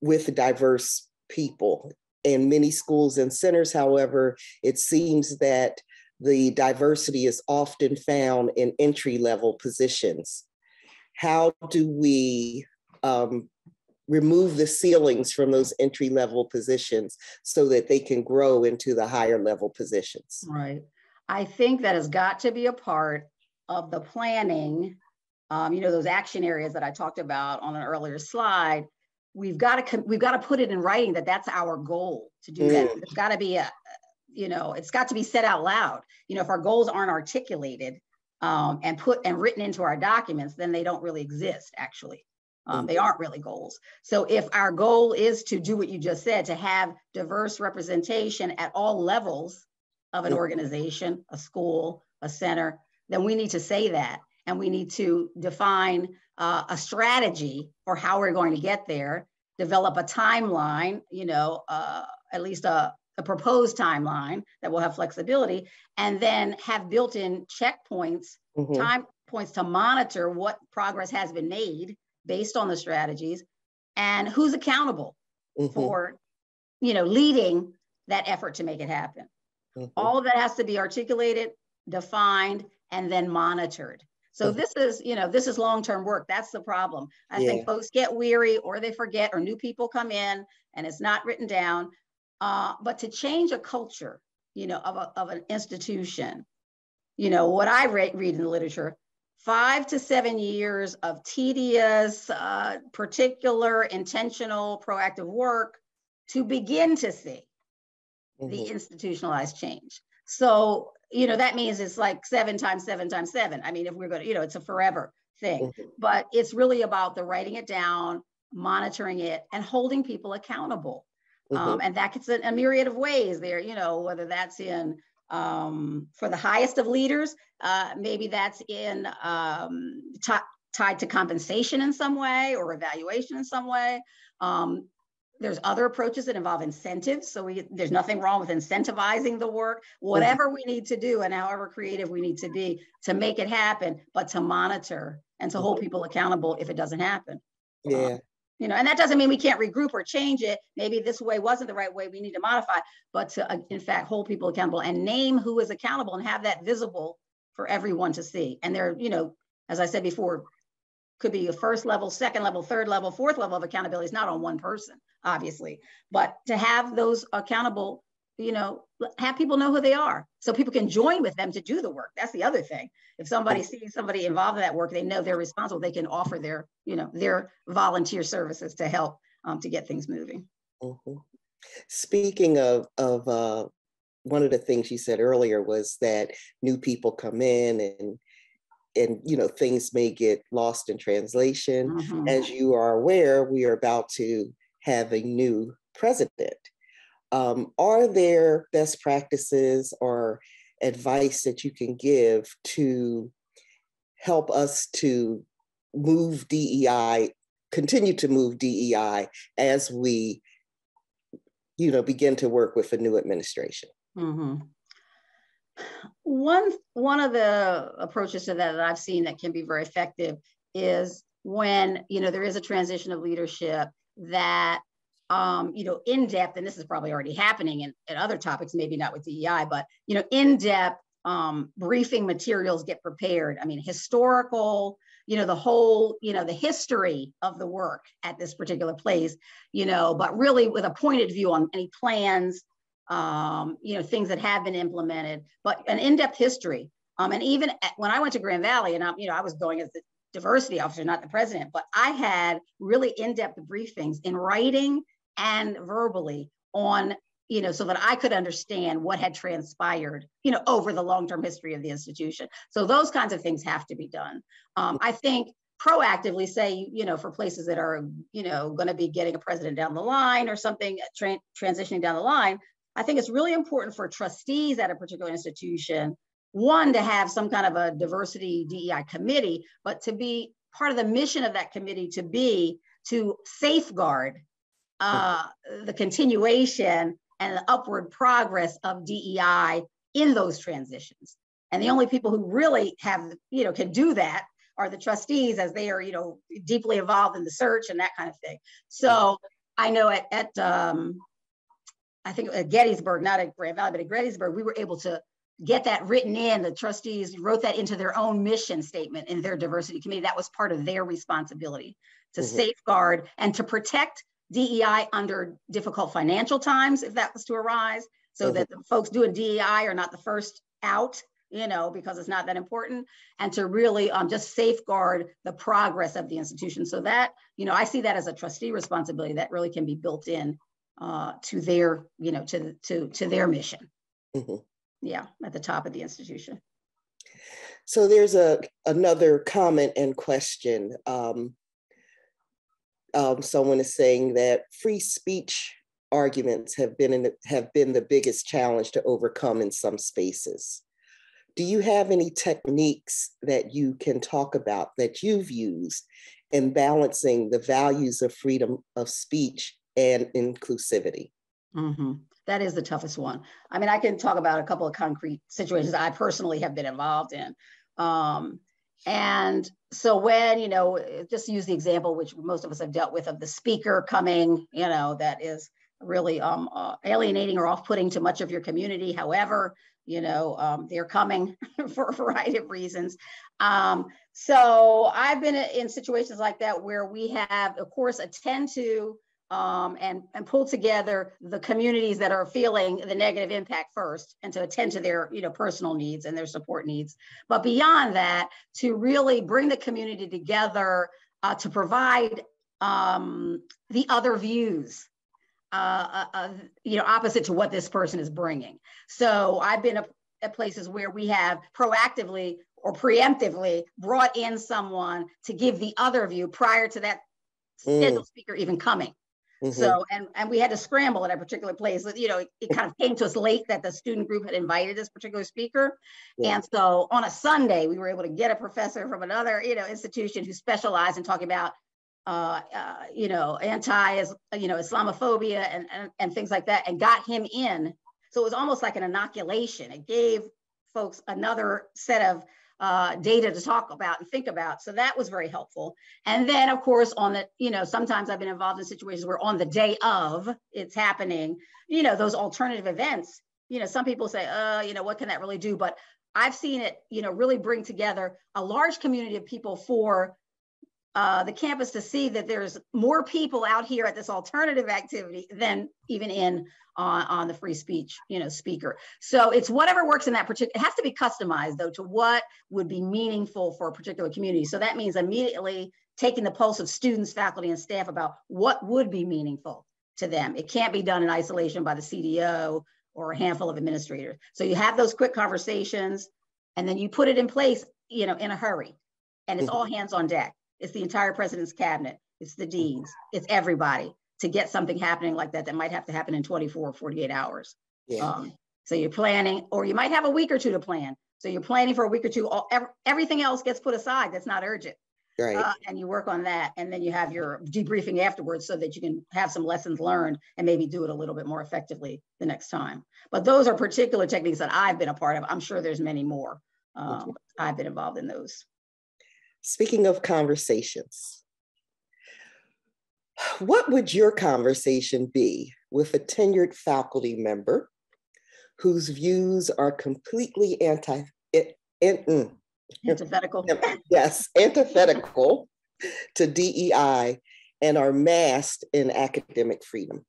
with diverse people. In many schools and centers, however, it seems that the diversity is often found in entry level positions. How do we um, remove the ceilings from those entry level positions so that they can grow into the higher level positions. Right. I think that has got to be a part of the planning. Um, you know, those action areas that I talked about on an earlier slide. We've got to we've got to put it in writing that that's our goal to do mm. that. It's got to be a, you know, it's got to be said out loud. You know, if our goals aren't articulated um, and put and written into our documents, then they don't really exist actually. Um, they aren't really goals. So if our goal is to do what you just said, to have diverse representation at all levels of an organization, a school, a center, then we need to say that. And we need to define uh, a strategy for how we're going to get there, develop a timeline, you know, uh, at least a, a proposed timeline that will have flexibility, and then have built in checkpoints, mm-hmm. time points to monitor what progress has been made based on the strategies and who's accountable mm-hmm. for you know leading that effort to make it happen mm-hmm. all of that has to be articulated defined and then monitored So this is, you know, this is long-term work. That's the problem. I yeah. think folks get weary or they forget or new people come in and it's not written down. Uh, but to change a culture, you know, of, a, of an institution, you know, what I read, read in the literature, five to seven years of tedious, uh, particular, intentional, proactive work to begin to see mm-hmm. the institutionalized change. So you know, that means it's like seven times seven times seven. I mean, if we're going to, you know, it's a forever thing, mm-hmm. but it's really about the writing it down, monitoring it, and holding people accountable. Mm-hmm. Um, and that gets a, a, myriad of ways there, you know, whether that's in um, for the highest of leaders, uh, maybe that's in um, tied to compensation in some way or evaluation in some way. Um, there's other approaches that involve incentives. So we, there's nothing wrong with incentivizing the work, whatever we need to do and however creative we need to be to make it happen, but to monitor and to hold mm-hmm. people accountable if it doesn't happen. Yeah. You know, and that doesn't mean we can't regroup or change it. Maybe this way wasn't the right way. We need to modify, but to, uh, in fact, hold people accountable and name who is accountable and have that visible for everyone to see. And there, you know, as I said before, could be a first level, second level, third level, fourth level of accountability is not on one person, obviously. But to have those accountable, you know, have people know who they are so people can join with them to do the work. That's the other thing. If somebody sees somebody involved in that work, they know they're responsible. They can offer their, you know, their volunteer services to help um, to get things moving. Mm-hmm. Speaking of of uh, one of the things you said earlier was that new people come in and and you know things may get lost in translation mm-hmm. as you are aware we are about to have a new president um, are there best practices or advice that you can give to help us to move dei continue to move dei as we you know begin to work with a new administration mm-hmm. One, one of the approaches to that that I've seen that can be very effective is when, you know, there is a transition of leadership that, um, you know, in depth, and this is probably already happening in, in other topics, maybe not with DEI, but, you know, in depth um, briefing materials get prepared. I mean, historical, you know, the whole, you know, the history of the work at this particular place, you know, but really with a pointed view on any plans, um, you know, things that have been implemented, but an in-depth history. Um, and even at, when I went to Grand Valley, and I'm, you know, I was going as the diversity officer, not the president, but I had really in-depth briefings in writing and verbally on, you know, so that I could understand what had transpired, you know, over the long-term history of the institution. So those kinds of things have to be done. Um, I think proactively say, you know, for places that are, you know, going to be getting a president down the line or something tra- transitioning down the line, I think it's really important for trustees at a particular institution, one, to have some kind of a diversity DEI committee, but to be part of the mission of that committee to be to safeguard uh, the continuation and the upward progress of DEI in those transitions. And the only people who really have, you know, can do that are the trustees as they are, you know, deeply involved in the search and that kind of thing. So I know at, at um, I think at Gettysburg, not at Grand Valley, but at Gettysburg, we were able to get that written in. The trustees wrote that into their own mission statement in their diversity committee. That was part of their responsibility to mm-hmm. safeguard and to protect DEI under difficult financial times, if that was to arise, so mm-hmm. that the folks doing DEI are not the first out, you know, because it's not that important, and to really um, just safeguard the progress of the institution. So that, you know, I see that as a trustee responsibility that really can be built in uh, to their, you know, to, to, to their mission. Mm-hmm. Yeah, at the top of the institution. So there's a another comment and question. Um, um, someone is saying that free speech arguments have been in, have been the biggest challenge to overcome in some spaces. Do you have any techniques that you can talk about that you've used in balancing the values of freedom of speech and inclusivity. Mm-hmm. That is the toughest one. I mean, I can talk about a couple of concrete situations I personally have been involved in. Um, and so when, you know, just use the example, which most of us have dealt with of the speaker coming, you know, that is really um, uh, alienating or off-putting to much of your community. However, you know, um, they're coming for a variety of reasons. Um, so I've been in situations like that where we have, of course, attend to um, and, and pull together the communities that are feeling the negative impact first and to attend to their you know, personal needs and their support needs. But beyond that, to really bring the community together uh, to provide um, the other views uh, uh, you know, opposite to what this person is bringing. So I've been at places where we have proactively or preemptively brought in someone to give the other view prior to that mm. scheduled speaker even coming. Mm-hmm. So, and, and we had to scramble at a particular place. You know, it, it, kind of came to us late that the student group had invited this particular speaker. Yeah. And so on a Sunday, we were able to get a professor from another, you know, institution who specialized in talking about uh, uh, you know, anti, you know, Islamophobia and, and, and things like that, and got him in. So it was almost like an inoculation. It gave folks another set of uh, data to talk about and think about. So that was very helpful. And then, of course, on the, you know, sometimes I've been involved in situations where on the day of it's happening, you know, those alternative events, you know, some people say, oh, you know, what can that really do? But I've seen it, you know, really bring together a large community of people for uh, the campus to see that there's more people out here at this alternative activity than even in on, on the free speech you know speaker. So it's whatever works in that particular it has to be customized though to what would be meaningful for a particular community. So that means immediately taking the pulse of students faculty and staff about what would be meaningful to them. It can't be done in isolation by the cdo or a handful of administrators. So you have those quick conversations and then you put it in place you know in a hurry and it's all hands on deck it's the entire president's cabinet. It's the deans. It's everybody to get something happening like that that might have to happen in 24 or 48 hours. Yeah. Um, so you're planning, or you might have a week or two to plan. So you're planning for a week or two. All, everything else gets put aside that's not urgent. Right. Uh, and you work on that. And then you have your debriefing afterwards so that you can have some lessons learned and maybe do it a little bit more effectively the next time. But those are particular techniques that I've been a part of. I'm sure there's many more. Um, I've been involved in those. Speaking of conversations, what would your conversation be with a tenured faculty member whose views are completely anti, mm, antithetical? Yes, antithetical to DEI and are masked in academic freedom?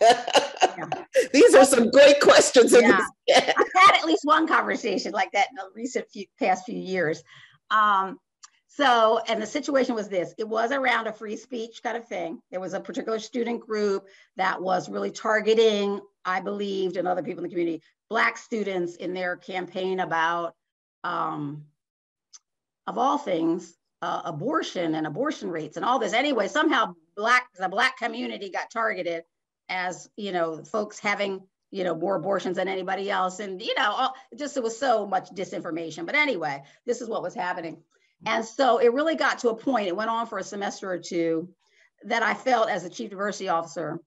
Yeah. These are some great questions. Yeah. I've had at least one conversation like that in the recent few, past few years. Um, so, and the situation was this it was around a free speech kind of thing. There was a particular student group that was really targeting, I believed, and other people in the community, Black students in their campaign about, um, of all things, uh, abortion and abortion rates and all this. Anyway, somehow Black, the Black community got targeted as, you know, folks having you know, more abortions than anybody else. And, you know, all, just it was so much disinformation. But anyway, this is what was happening. And so it really got to a point, it went on for a semester or two, that I felt as a chief diversity officer,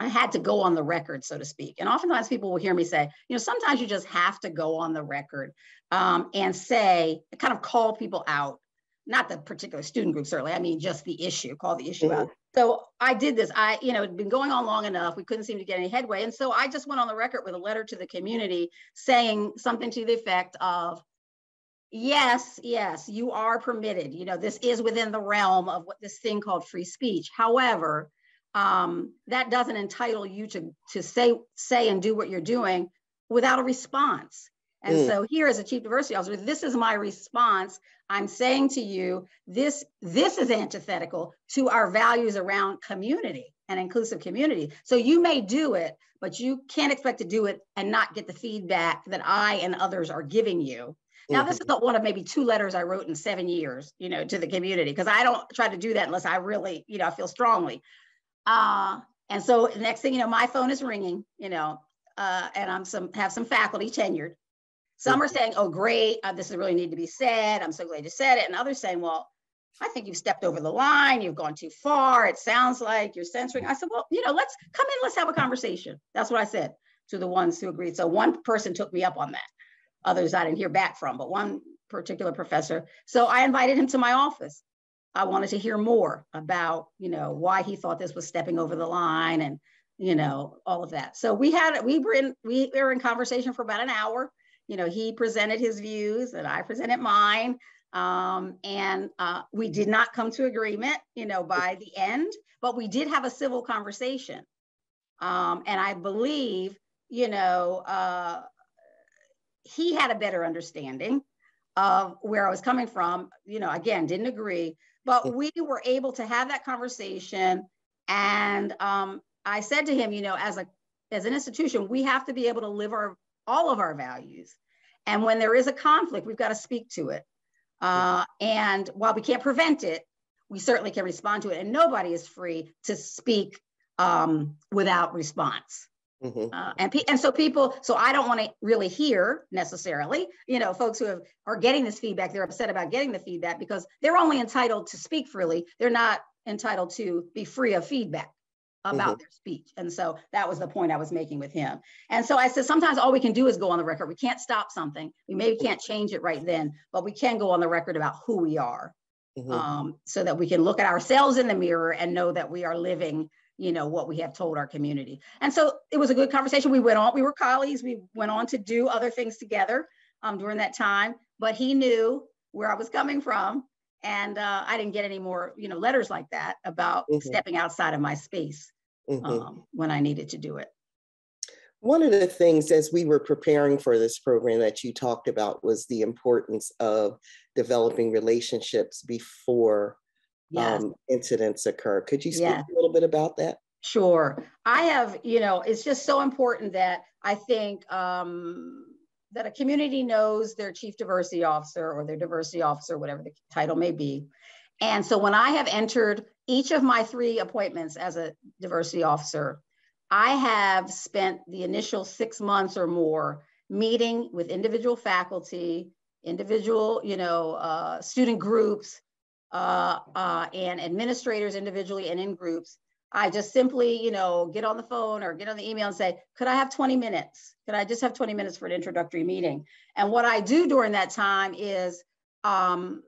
I had to go on the record, so to speak. And oftentimes people will hear me say, you know, sometimes you just have to go on the record um, and say, kind of call people out not the particular student group, certainly. I mean, just the issue, call the issue mm-hmm. out. So I did this. I, you know, it'd been going on long enough. We couldn't seem to get any headway. And so I just went on the record with a letter to the community saying something to the effect of, yes, yes, you are permitted. You know, this is within the realm of what this thing called free speech. However, um, that doesn't entitle you to, to say, say and do what you're doing without a response. And mm. so here as a chief diversity officer, this is my response. I'm saying to you, this, this is antithetical to our values around community and inclusive community. So you may do it, but you can't expect to do it and not get the feedback that I and others are giving you. Now, this is not one of maybe two letters I wrote in seven years, you know, to the community, because I don't try to do that unless I really, you know, I feel strongly. Uh, and so next thing you know, my phone is ringing, you know, uh, and I'm some have some faculty tenured some are saying, oh, great, uh, this is really need to be said. I'm so glad you said it. And others saying, well, I think you've stepped over the line. You've gone too far. It sounds like you're censoring. I said, well, you know, let's come in. Let's have a conversation. That's what I said to the ones who agreed. So one person took me up on that. Others I didn't hear back from, but one particular professor. So I invited him to my office. I wanted to hear more about, you know, why he thought this was stepping over the line and, you know, all of that. So we had, we were in, we were in conversation for about an hour. You know, he presented his views and I presented mine. Um, and uh, we did not come to agreement, you know, by the end, but we did have a civil conversation. Um, and I believe, you know, uh, he had a better understanding of where I was coming from. You know, again, didn't agree, but we were able to have that conversation. And um, I said to him, you know, as a as an institution, we have to be able to live our all of our values. And when there is a conflict, we've got to speak to it. Uh, and while we can't prevent it, we certainly can respond to it. And nobody is free to speak um, without response. Mm-hmm. Uh, and pe- and so people, so I don't want to really hear necessarily, you know, folks who have, are getting this feedback, they're upset about getting the feedback because they're only entitled to speak freely. They're not entitled to be free of feedback about mm-hmm. their speech. And so that was the point I was making with him. And so I said, sometimes all we can do is go on the record. We can't stop something. We maybe can't change it right then, but we can go on the record about who we are mm-hmm. um, so that we can look at ourselves in the mirror and know that we are living you know what we have told our community and so it was a good conversation we went on we were colleagues we went on to do other things together um, during that time but he knew where i was coming from and uh, i didn't get any more you know letters like that about mm-hmm. stepping outside of my space mm-hmm. um, when I needed to do it. One of the things as we were preparing for this program that you talked about was the importance of developing relationships before yes. um, incidents occur. Could you speak yes. a little bit about that? Sure. I have, you know, it's just so important that I think um, that a community knows their chief diversity officer or their diversity officer, whatever the title may be. And so when I have entered each of my three appointments as a diversity officer, I have spent the initial six months or more meeting with individual faculty, individual, you know, uh, student groups, uh, uh, and administrators individually and in groups. I just simply, you know, get on the phone or get on the email and say, could I have 20 minutes? Could I just have 20 minutes for an introductory meeting? And what I do during that time is um,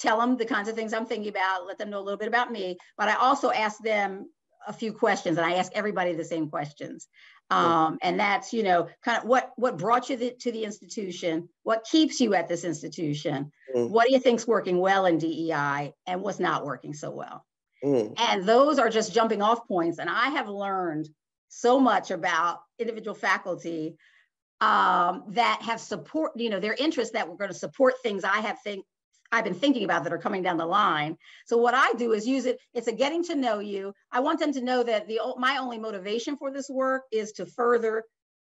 tell them the kinds of things I'm thinking about, let them know a little bit about me. But I also ask them a few questions, and I ask everybody the same questions. Um, and that's you know kind of what what brought you the, to the institution, what keeps you at this institution, mm. what do you think's working well in DEI, and what's not working so well. Mm. And those are just jumping off points. And I have learned so much about individual faculty um, that have support, you know, their interests that we're going to support things I have think I've been thinking about that are coming down the line. So what I do is use it. It's a getting to know you. I want them to know that the my only motivation for this work is to further,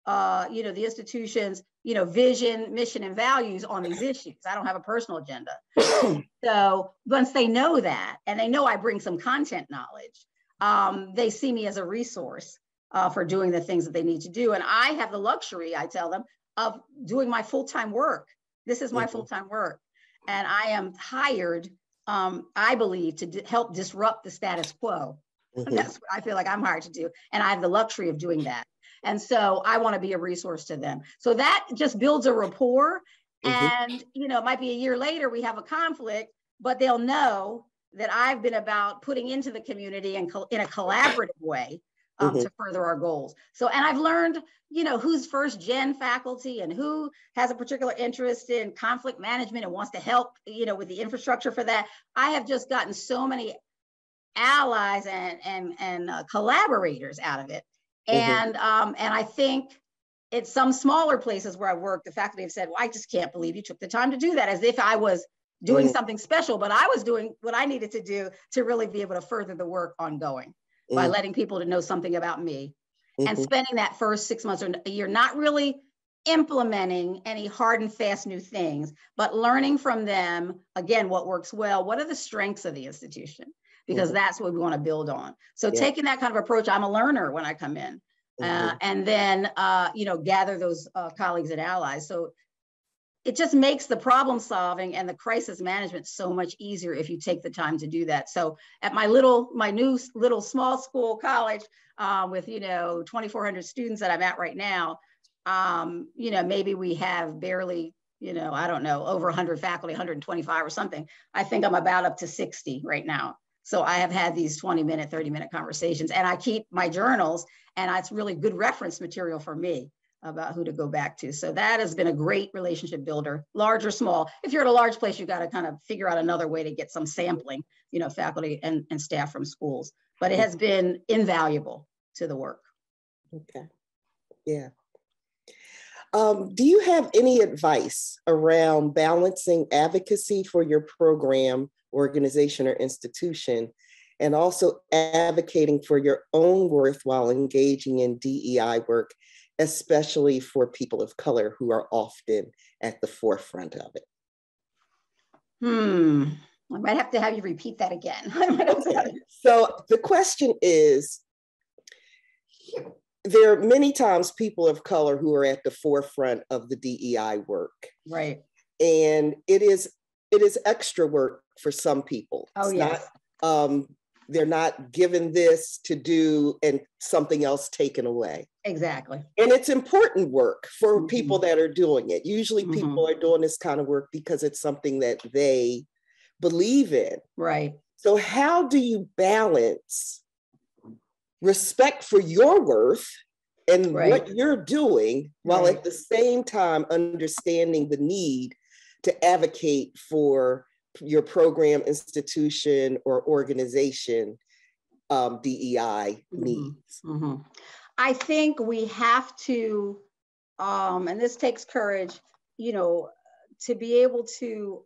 uh, you know, the institution's you know vision, mission, and values on these issues. I don't have a personal agenda. so once they know that, and they know I bring some content knowledge, um, they see me as a resource uh, for doing the things that they need to do. And I have the luxury, I tell them, of doing my full time work. This is my mm-hmm. full time work and I am hired, um, I believe, to d- help disrupt the status quo. Mm-hmm. That's what I feel like I'm hired to do. And I have the luxury of doing that. And so I want to be a resource to them. So that just builds a rapport. Mm-hmm. And, you know, it might be a year later we have a conflict, but they'll know that I've been about putting into the community and in a collaborative way um, mm-hmm. to further our goals. So, and I've learned, you know, who's first gen faculty and who has a particular interest in conflict management and wants to help, you know, with the infrastructure for that. I have just gotten so many allies and and and uh, collaborators out of it, mm-hmm. and um, and I think. It's some smaller places where I work, the faculty have said, Well, I just can't believe you took the time to do that, as if I was doing mm-hmm. something special, but I was doing what I needed to do to really be able to further the work ongoing mm. by letting people to know something about me mm-hmm. and spending that first six months or a year not really implementing any hard and fast new things but learning from them again what works well what are the strengths of the institution because mm-hmm. that's what we want to build on so yeah. taking that kind of approach i'm a learner when i come in uh, mm-hmm. uh, and then uh, you know gather those uh, colleagues and allies so it just makes the problem solving and the crisis management so much easier if you take the time to do that. So at my little, my new little small school college uh, with, you know, 2,400 students that I'm at right now, um, you know, maybe we have barely, you know, I don't know, over 100 faculty, 125 or something. I think I'm about up to 60 right now. So I have had these 20 minute, 30 minute conversations and I keep my journals and it's really good reference material for me about who to go back to. So that has been a great relationship builder, large or small. If you're at a large place, you've got to kind of figure out another way to get some sampling, you know, faculty and, and staff from schools. But it has been invaluable to the work. Okay. Yeah. Um, do you have any advice around balancing advocacy for your program, organization, or institution, and also advocating for your own worth while engaging in DEI work, especially for people of color who are often at the forefront of it? Hmm. I might have to have you repeat that again. okay. So the question is there are many times people of color who are at the forefront of the DEI work. Right. And it is it is extra work for some people. Oh it's yes. Not, um, they're not given this to do and something else taken away. Exactly. And it's important work for mm-hmm. people that are doing it. Usually mm-hmm. people are doing this kind of work because it's something that they believe in. Right. So how do you balance respect for your worth and right. what you're doing while right. at the same time understanding the need to advocate for your program institution or organization um, dei mm-hmm. needs mm-hmm. i think we have to um, and this takes courage you know to be able to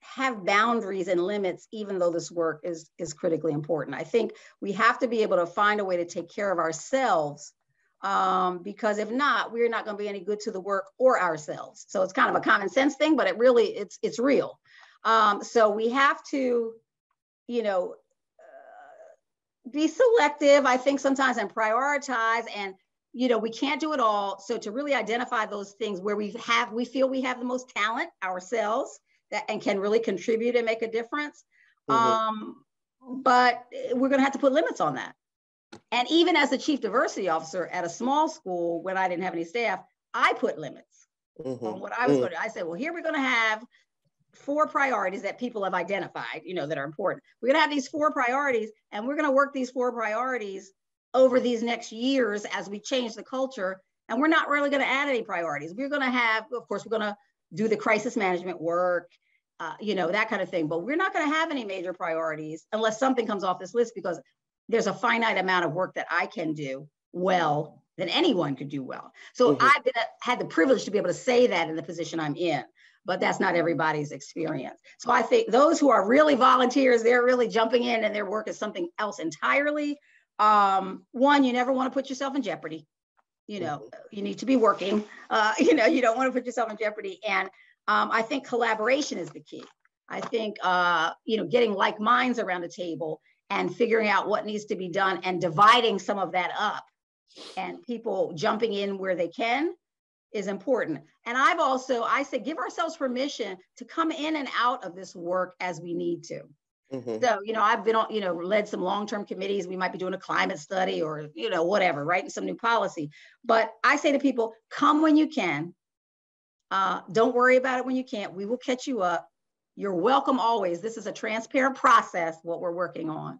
have boundaries and limits even though this work is is critically important i think we have to be able to find a way to take care of ourselves um, because if not we're not going to be any good to the work or ourselves so it's kind of a common sense thing but it really it's it's real um, so we have to you know uh, be selective i think sometimes and prioritize and you know we can't do it all so to really identify those things where we have we feel we have the most talent ourselves that and can really contribute and make a difference. Mm-hmm. Um, but we're going to have to put limits on that. And even as the chief diversity officer at a small school, when I didn't have any staff, I put limits mm-hmm. on what I was mm-hmm. going to. I said, well, here we're going to have four priorities that people have identified, you know, that are important. We're going to have these four priorities, and we're going to work these four priorities over these next years as we change the culture. And we're not really going to add any priorities. We're going to have, of course, we're going to do the crisis management work, uh, you know, that kind of thing. But we're not going to have any major priorities unless something comes off this list because there's a finite amount of work that I can do well than anyone could do well. So mm-hmm. I've been, had the privilege to be able to say that in the position I'm in, but that's not everybody's experience. So I think those who are really volunteers, they're really jumping in and their work is something else entirely. Um, one, you never want to put yourself in jeopardy you know mm-hmm. you need to be working uh, you know you don't want to put yourself in jeopardy and um, i think collaboration is the key i think uh, you know getting like minds around the table and figuring out what needs to be done and dividing some of that up and people jumping in where they can is important and i've also i say give ourselves permission to come in and out of this work as we need to Mm-hmm. So, you know, I've been on, you know, led some long-term committees. We might be doing a climate study or, you know, whatever, writing some new policy. But I say to people, come when you can. Uh, don't worry about it when you can't. We will catch you up. You're welcome always. This is a transparent process, what we're working on.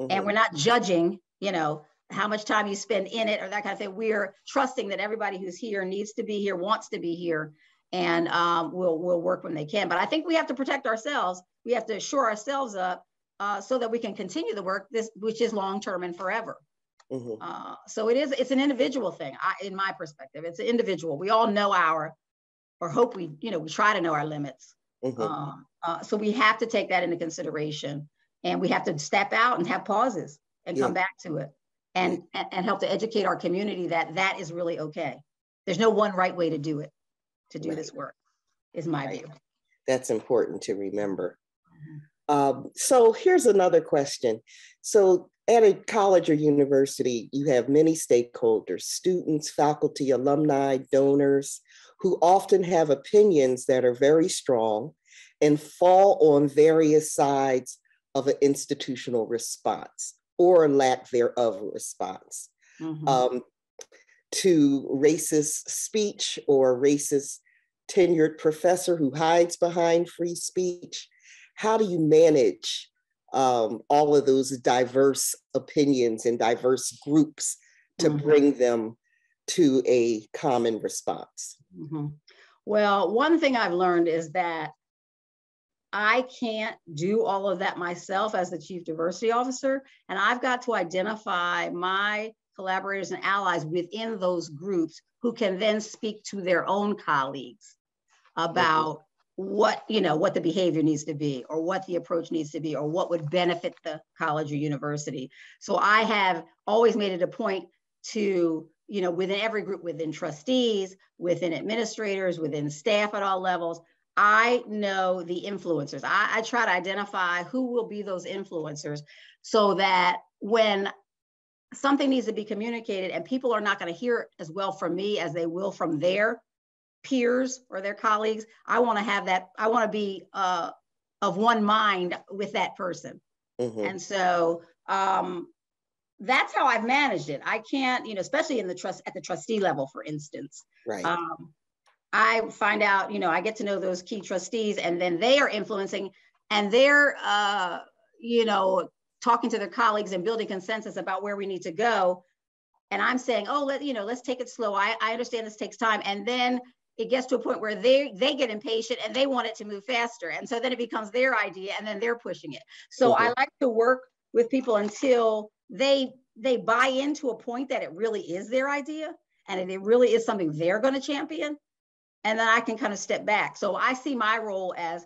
Mm-hmm. And we're not judging, you know, how much time you spend in it or that kind of thing. We're trusting that everybody who's here needs to be here, wants to be here, and um, we'll we'll work when they can. But I think we have to protect ourselves. We have to shore ourselves up uh, so that we can continue the work, this which is long term and forever. Mm-hmm. Uh, so it is. It's an individual thing. I, in my perspective, it's an individual. We all know our, or hope we, you know, we try to know our limits. Mm-hmm. Uh, uh so we have to take that into consideration, and we have to step out and have pauses and yeah. come back to it, and, and help to educate our community that that is really okay. There's no one right way to do it to do right. this work, is my right. view. That's important to remember. Mm-hmm. Um, so here's another question. So at a college or university, you have many stakeholders, students, faculty, alumni, donors, who often have opinions that are very strong and fall on various sides of an institutional response or lack thereof response. Mm-hmm. Um, to racist speech or racist tenured professor who hides behind free speech, how do you manage um, all of those diverse opinions and diverse groups to mm-hmm. bring them to a common response? Mm-hmm. Well, one thing I've learned is that I can't do all of that myself as the chief diversity officer. And I've got to identify my collaborators and allies within those groups who can then speak to their own colleagues about what you know what the behavior needs to be or what the approach needs to be or what would benefit the college or university so i have always made it a point to you know within every group within trustees within administrators within staff at all levels i know the influencers. I, I try to identify who will be those influencers so that when something needs to be communicated and people are not going to hear it as well from me as they will from their peers or their colleagues i want to have that i want to be uh, of one mind with that person. Mm-hmm. and so um, that's how i've managed it. I can't you know especially in the trust at the trustee level for instance. Right. Um, i find out you know i get to know those key trustees and then they are influencing and they're uh, you know talking to their colleagues and building consensus about where we need to go. And i'm saying oh let you know let's take it slow. I, I understand this takes time. And then it gets to a point where they they get impatient and they want it to move faster. And so then it becomes their idea and then they're pushing it. So mm-hmm. i like to work with people until they they buy into a point that it really is their idea and it really is something they're going to champion and then i can kind of step back so i see my role as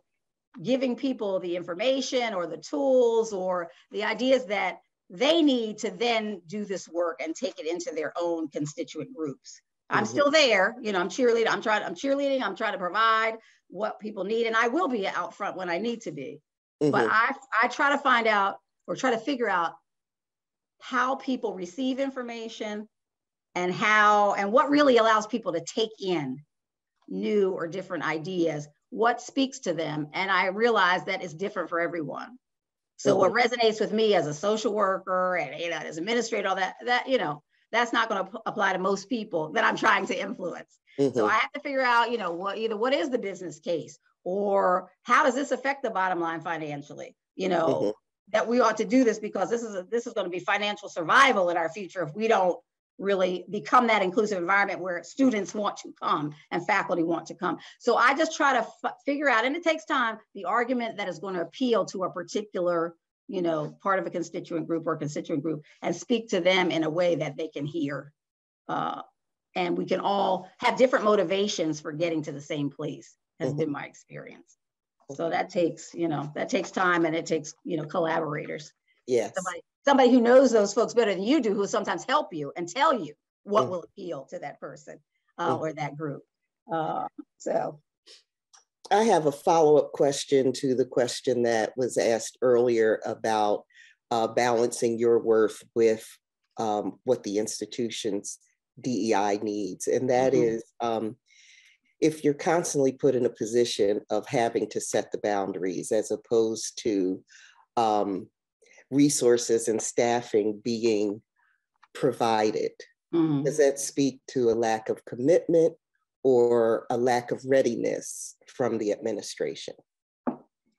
giving people the information or the tools or the ideas that they need to then do this work and take it into their own constituent groups. I'm mm-hmm. still there, you know, I'm cheerleading, I'm trying, I'm cheerleading, I'm trying to provide what people need, and I will be out front when I need to be. Mm-hmm. But I I try to find out or try to figure out how people receive information and how and what really allows people to take in new or different ideas what speaks to them. And I realize that it's different for everyone. So mm-hmm. what resonates with me as a social worker and you know, as administrator, all that, that, you know, that's not going to p- apply to most people that I'm trying to influence. Mm-hmm. So I have to figure out, you know, what either what is the business case or how does this affect the bottom line financially? You know, mm-hmm. that we ought to do this because this is a, this is going to be financial survival in our future if we don't really become that inclusive environment where students want to come and faculty want to come. So I just try to f- figure out, and it takes time, the argument that is going to appeal to a particular, you know, part of a constituent group or constituent group and speak to them in a way that they can hear. Uh, and we can all have different motivations for getting to the same place has mm-hmm. been my experience. So that takes, you know, that takes time and it takes, you know, collaborators. Yes. Somebody somebody who knows those folks better than you do, who sometimes help you and tell you what mm. will appeal to that person uh, mm. or that group. Uh, so. I have a follow up question to the question that was asked earlier about uh, balancing your worth with um, what the institution's DEI needs. And that mm-hmm. is, um, if you're constantly put in a position of having to set the boundaries as opposed to um, resources and staffing being provided. Mm-hmm. Does that speak to a lack of commitment or a lack of readiness from the administration?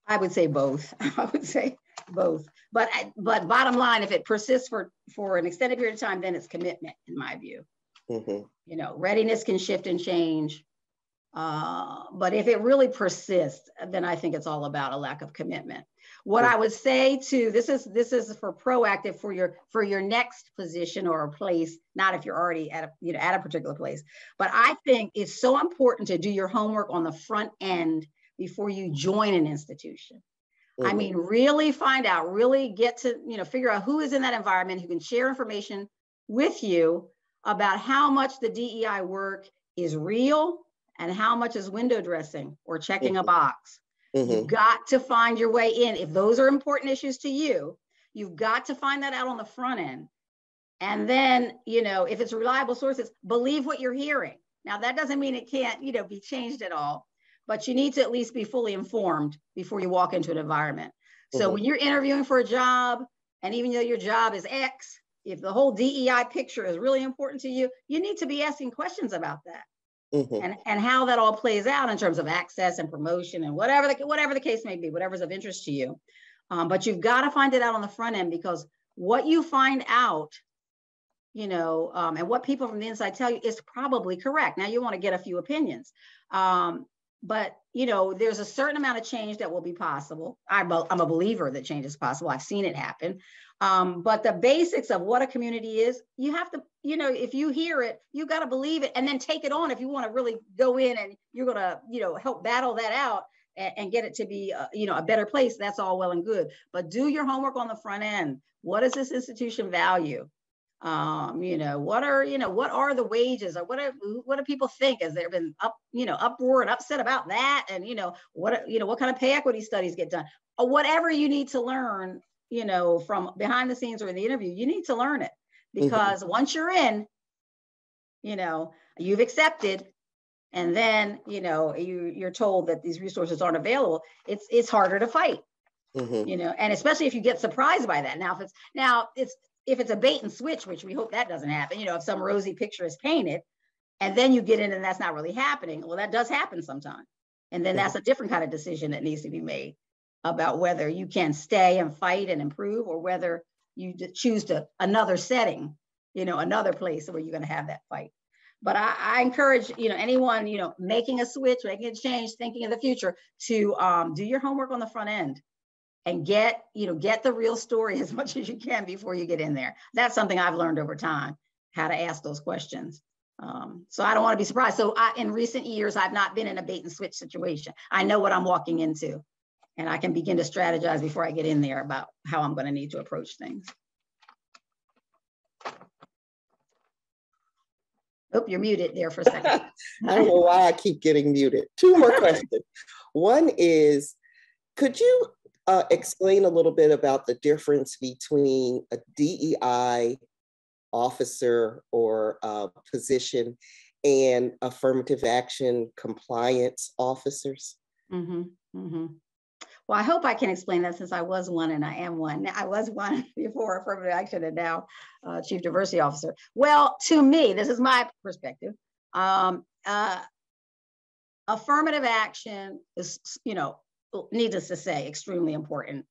I would say both. I would say both. But but bottom line, if it persists for for an extended period of time, then it's commitment, in my view. Mm-hmm. You know, readiness can shift and change. Uh, but if it really persists, then I think it's all about a lack of commitment. What I would say to this is this is for proactive for your for your next position or a place, not if you're already at a you know at a particular place. But I think it's so important to do your homework on the front end before you join an institution. Mm-hmm. I mean, really find out, really get to you know figure out who is in that environment who can share information with you about how much the DEI work is real and how much is window dressing or checking mm-hmm. a box Mm-hmm. You've got to find your way in. If those are important issues to you, you've got to find that out on the front end. And then, you know, if it's reliable sources, believe what you're hearing. Now, that doesn't mean it can't, you know, be changed at all, but you need to at least be fully informed before you walk into an environment. Mm-hmm. So when you're interviewing for a job, and even though your job is X, if the whole DEI picture is really important to you, you need to be asking questions about that. Mm-hmm. and, and how that all plays out in terms of access and promotion and whatever the, whatever the case may be, whatever's of interest to you. Um, but you've got to find it out on the front end because what you find out, you know, um, and what people from the inside tell you is probably correct. Now you want to get a few opinions. Um, but you know there's a certain amount of change that will be possible. I'm a, I'm a believer that change is possible. I've seen it happen. Um, but the basics of what a community is you have to you know if you hear it you got to believe it and then take it on if you want to really go in and you're going to you know help battle that out and, and get it to be a, you know a better place that's all well and good. But do your homework on the front end. What does this institution value um, you know what are you know what are the wages or what are what do people think has there been up you know uproar and upset about that and you know what you know what kind of pay equity studies get done or whatever you need to learn you know from behind the scenes or in the interview you need to learn it mm-hmm. because mm-hmm. once you're in you know you've accepted and then you know you you're told that these resources aren't available it's it's harder to fight mm-hmm. you know and especially if you get surprised by that now if it's now it's if it's a bait and switch, which we hope that doesn't happen, you know, if some rosy picture is painted and then you get in and that's not really happening, well, that does happen sometimes. And then that's a different kind of decision that needs to be made about whether you can stay and fight and improve or whether you choose to another setting, you know, another place where you're going to have that fight. But I, I, encourage, you know, anyone, you know, making a switch, making a change, thinking of the future to um, do your homework on the front end and get you know get the real story as much as you can before you get in there that's something i've learned over time how to ask those questions um, so i don't want to be surprised so I, in recent years i've not been in a bait and switch situation i know what i'm walking into and i can begin to strategize before i get in there about how i'm going to need to approach things Oh, you're muted there for a second. I don't know why I keep getting muted. Two more questions. One is, could you uh, explain a little bit about the difference between a DEI officer or position and affirmative action compliance officers? Mm-hmm, mm-hmm. Well, I hope I can explain that since I was one and I am one. I was one before affirmative action and now uh, chief diversity officer. Well, to me, this is my perspective. Um, uh, affirmative action is, you know, needless to say, extremely important.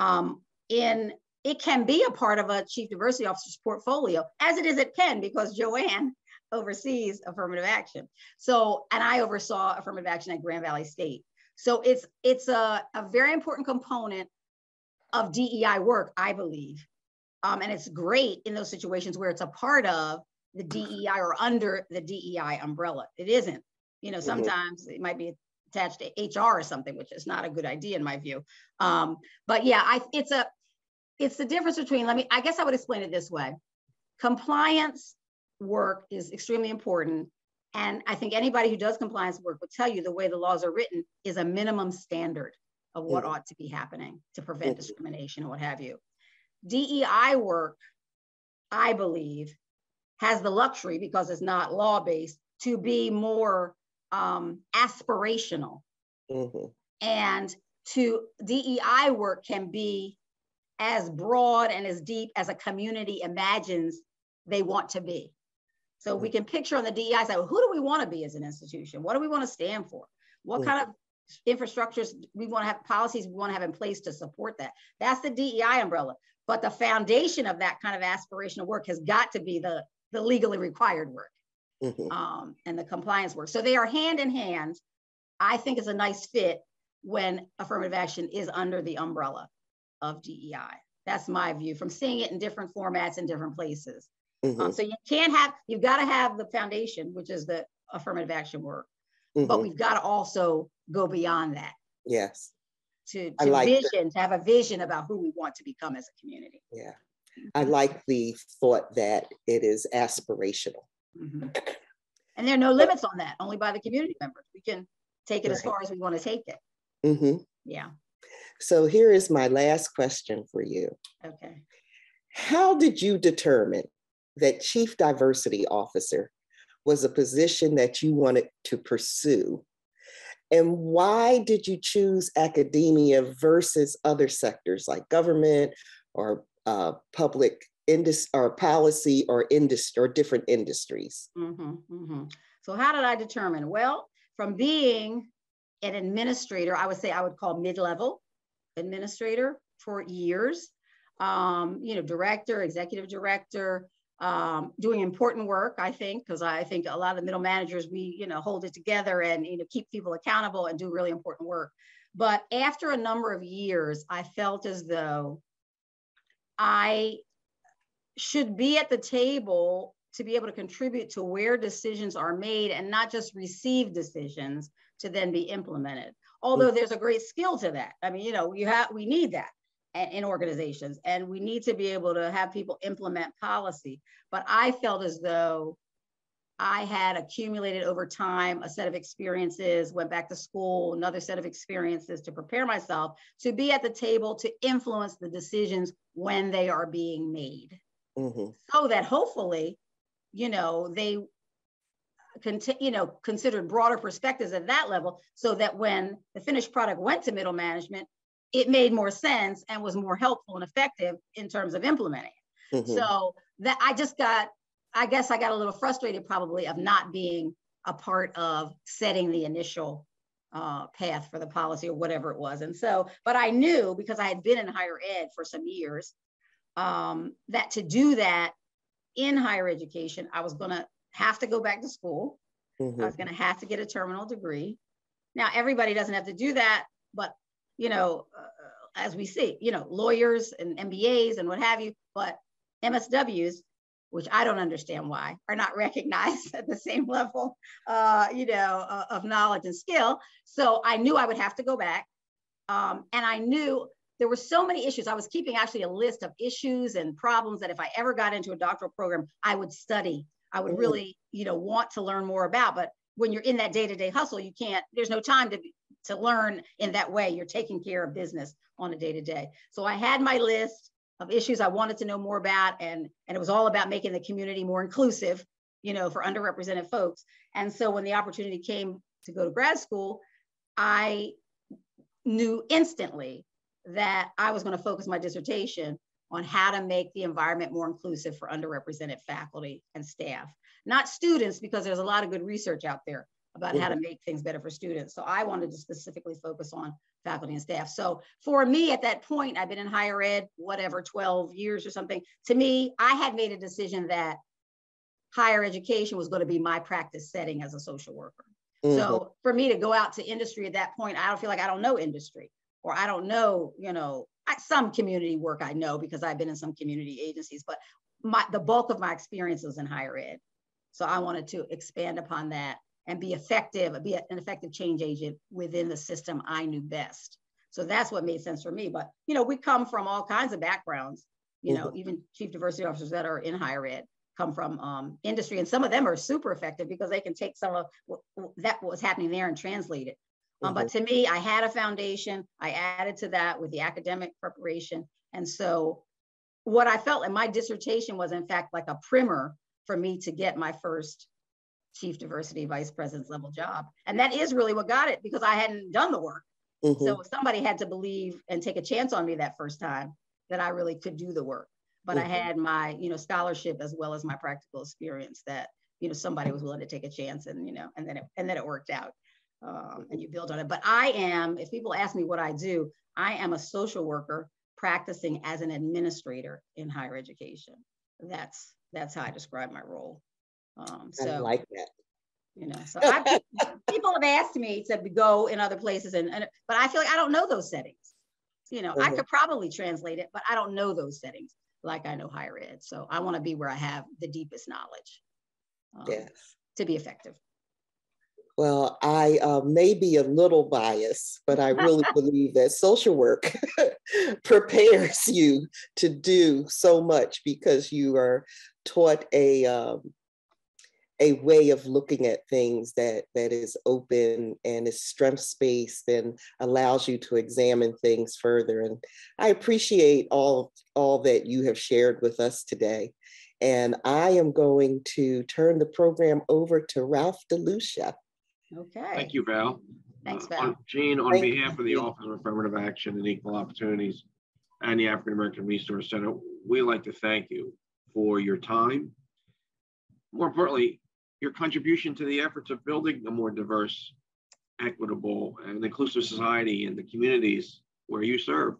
Um, in it can be a part of a chief diversity officer's portfolio, as it is at Penn, because Joann oversees affirmative action. So, and I oversaw affirmative action at Grand Valley State. So it's it's a, a very important component of DEI work, I believe. Um, and it's great in those situations where it's a part of the DEI or under the DEI umbrella. It isn't. You know, mm-hmm. sometimes it might be attached to HR or something, which is not a good idea in my view. Um, but yeah, I, it's a it's the difference between. Let me. I guess I would explain it this way: compliance work is extremely important, and I think anybody who does compliance work will tell you the way the laws are written is a minimum standard of what ought to be happening to prevent discrimination and what have you. DEI work, I believe, has the luxury because it's not law based to be more um, aspirational. Mm-hmm. And to DEI work can be as broad and as deep as a community imagines they want to be. So mm-hmm. we can picture on the DEI side, well, who do we want to be as an institution? What do we want to stand for? What mm-hmm. kind of infrastructures we want to have policies we want to have in place to support that? That's the DEI umbrella. But the foundation of that kind of aspirational work has got to be the, the legally required work mm-hmm. um, and the compliance work. So they are hand in hand. I think it's a nice fit when affirmative action is under the umbrella of DEI. That's my view from seeing it in different formats in different places. Um, mm-hmm. Um, so you can't have, you've got to have the foundation, which is the affirmative action work, mm-hmm. but we've got to also go beyond that. Yes. To, to like vision, to have a vision about who we want to become as a community. Yeah. I like the thought that it is aspirational. Mm-hmm. And there are no limits on that, only by the community members. We can take it right. as far as we want to take it. Mm-hmm. Yeah. So here is my last question for you. Okay. How did you determine that Chief Diversity Officer was a position that you wanted to pursue? And why did you choose academia versus other sectors like government or uh, public industry or policy or industry or different industries? Mm-hmm, mm-hmm. So how did I determine? Well, from being an administrator, I would say I would call mid-level administrator for years, um, you know, director, executive director, um, doing important work, I think, because I think a lot of the middle managers, we, you know, hold it together and, you know, keep people accountable and do really important work. But after a number of years, I felt as though I should be at the table to be able to contribute to where decisions are made and not just receive decisions to then be implemented. Although mm. there's a great skill to that. I mean, you know, you have we need that in organizations and we need to be able to have people implement policy. But I felt as though I had accumulated over time a set of experiences, went back to school, another set of experiences to prepare myself to be at the table to influence the decisions when they are being made. Mm-hmm. So that hopefully, you know, they you know, considered broader perspectives at that level so that when the finished product went to middle management, it made more sense and was more helpful and effective in terms of implementing it. Mm-hmm. So that I just got, I guess I got a little frustrated probably of not being a part of setting the initial uh, path for the policy or whatever it was. And so, but I knew because I had been in higher ed for some years um, that to do that in higher education, I was going to have to go back to school. Mm-hmm. I was going to have to get a terminal degree. Now, everybody doesn't have to do that, but you know, uh, as we see, you know, lawyers and MBAs and what have you, but MSWs, which I don't understand why, are not recognized at the same level, uh, you know, uh, of knowledge and skill. So I knew I would have to go back. Um, and I knew there were so many issues. I was keeping actually a list of issues and problems that if I ever got into a doctoral program, I would study. I would really, you know, want to learn more about. But when you're in that day-to-day hustle, you can't, there's no time to to learn in that way. You're taking care of business on a day-to-day. So I had my list of issues I wanted to know more about, and, and it was all about making the community more inclusive, you know, for underrepresented folks. And so when the opportunity came to go to grad school, I knew instantly that I was going to focus my dissertation on how to make the environment more inclusive for underrepresented faculty and staff, not students, because there's a lot of good research out there, about how to make things better for students. So I wanted to specifically focus on faculty and staff. So for me at that point, I've been in higher ed, whatever, 12 years or something. To me, I had made a decision that higher education was going to be my practice setting as a social worker. Mm-hmm. So for me to go out to industry at that point, I don't feel like I don't know industry or I don't know, you know, some community work I know because I've been in some community agencies, but my the bulk of my experience was in higher ed. So I wanted to expand upon that and be effective, be an effective change agent within the system I knew best. So that's what made sense for me. But you know, we come from all kinds of backgrounds. You know, mm-hmm. even chief diversity officers that are in higher ed come from um, industry, and some of them are super effective because they can take some of that what was happening there and translate it. Um, mm-hmm. But to me, I had a foundation. I added to that with the academic preparation, and so what I felt in my dissertation was, in fact, like a primer for me to get my first chief diversity vice president's level job. And that is really what got it because I hadn't done the work. Mm-hmm. So somebody had to believe and take a chance on me that first time that I really could do the work. But mm-hmm. I had my, you know, scholarship as well as my practical experience that, you know, somebody was willing to take a chance and, you know, and then it, and then it worked out. Um, and you build on it. But I am, if people ask me what I do, I am a social worker practicing as an administrator in higher education. That's that's how I describe my role. Um, so I like that. You know, so I, people have asked me to go in other places, and, and but I feel like I don't know those settings. You know, mm-hmm. I could probably translate it, but I don't know those settings like I know higher ed. So I want to be where I have the deepest knowledge. Um, yes. To be effective. Well, I uh, may be a little biased, but I really believe that social work prepares you to do so much because you are taught a um, a way of looking at things that that is open and is strength based and allows you to examine things further and i appreciate all all that you have shared with us today and i am going to turn the program over to ralph delucia okay. Thank you val. Thanks val. uh, Jeanne on Thank behalf of the office of affirmative action and equal opportunities and the african american resource center we like to thank you for your time. More importantly your contribution to the efforts of building a more diverse, equitable, and inclusive society in the communities where you serve.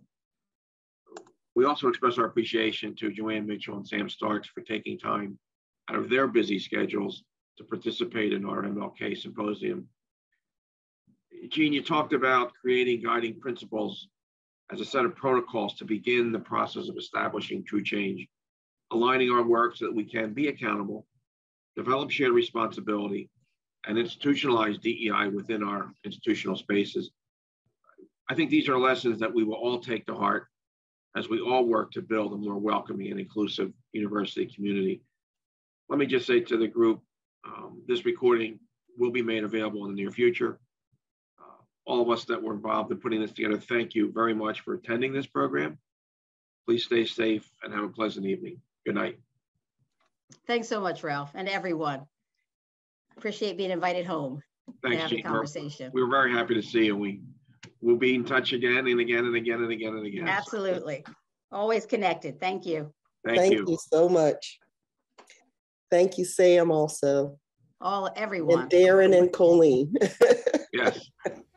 We also express our appreciation to Joann Mitchell and Sam Starks for taking time out of their busy schedules to participate in our MLK symposium. Jeanne, you talked about creating guiding principles as a set of protocols to begin the process of establishing true change, aligning our work so that we can be accountable, develop shared responsibility, and institutionalize DEI within our institutional spaces. I think these are lessons that we will all take to heart as we all work to build a more welcoming and inclusive university community. Let me just say to the group, um, this recording will be made available in the near future. Uh, all of us that were involved in putting this together, thank you very much for attending this program. Please stay safe and have a pleasant evening. Good night. Thanks so much, Ralph, and everyone. Appreciate being invited home Thanks, to have Jeanne. a conversation. We were very happy to see you. We will be in touch again and again and again and again and again. Absolutely. Always connected. Thank you. Thank, Thank you. you so much. Thank you, Sam, also, All, everyone. and everyone. Darren and Colleen. Yes.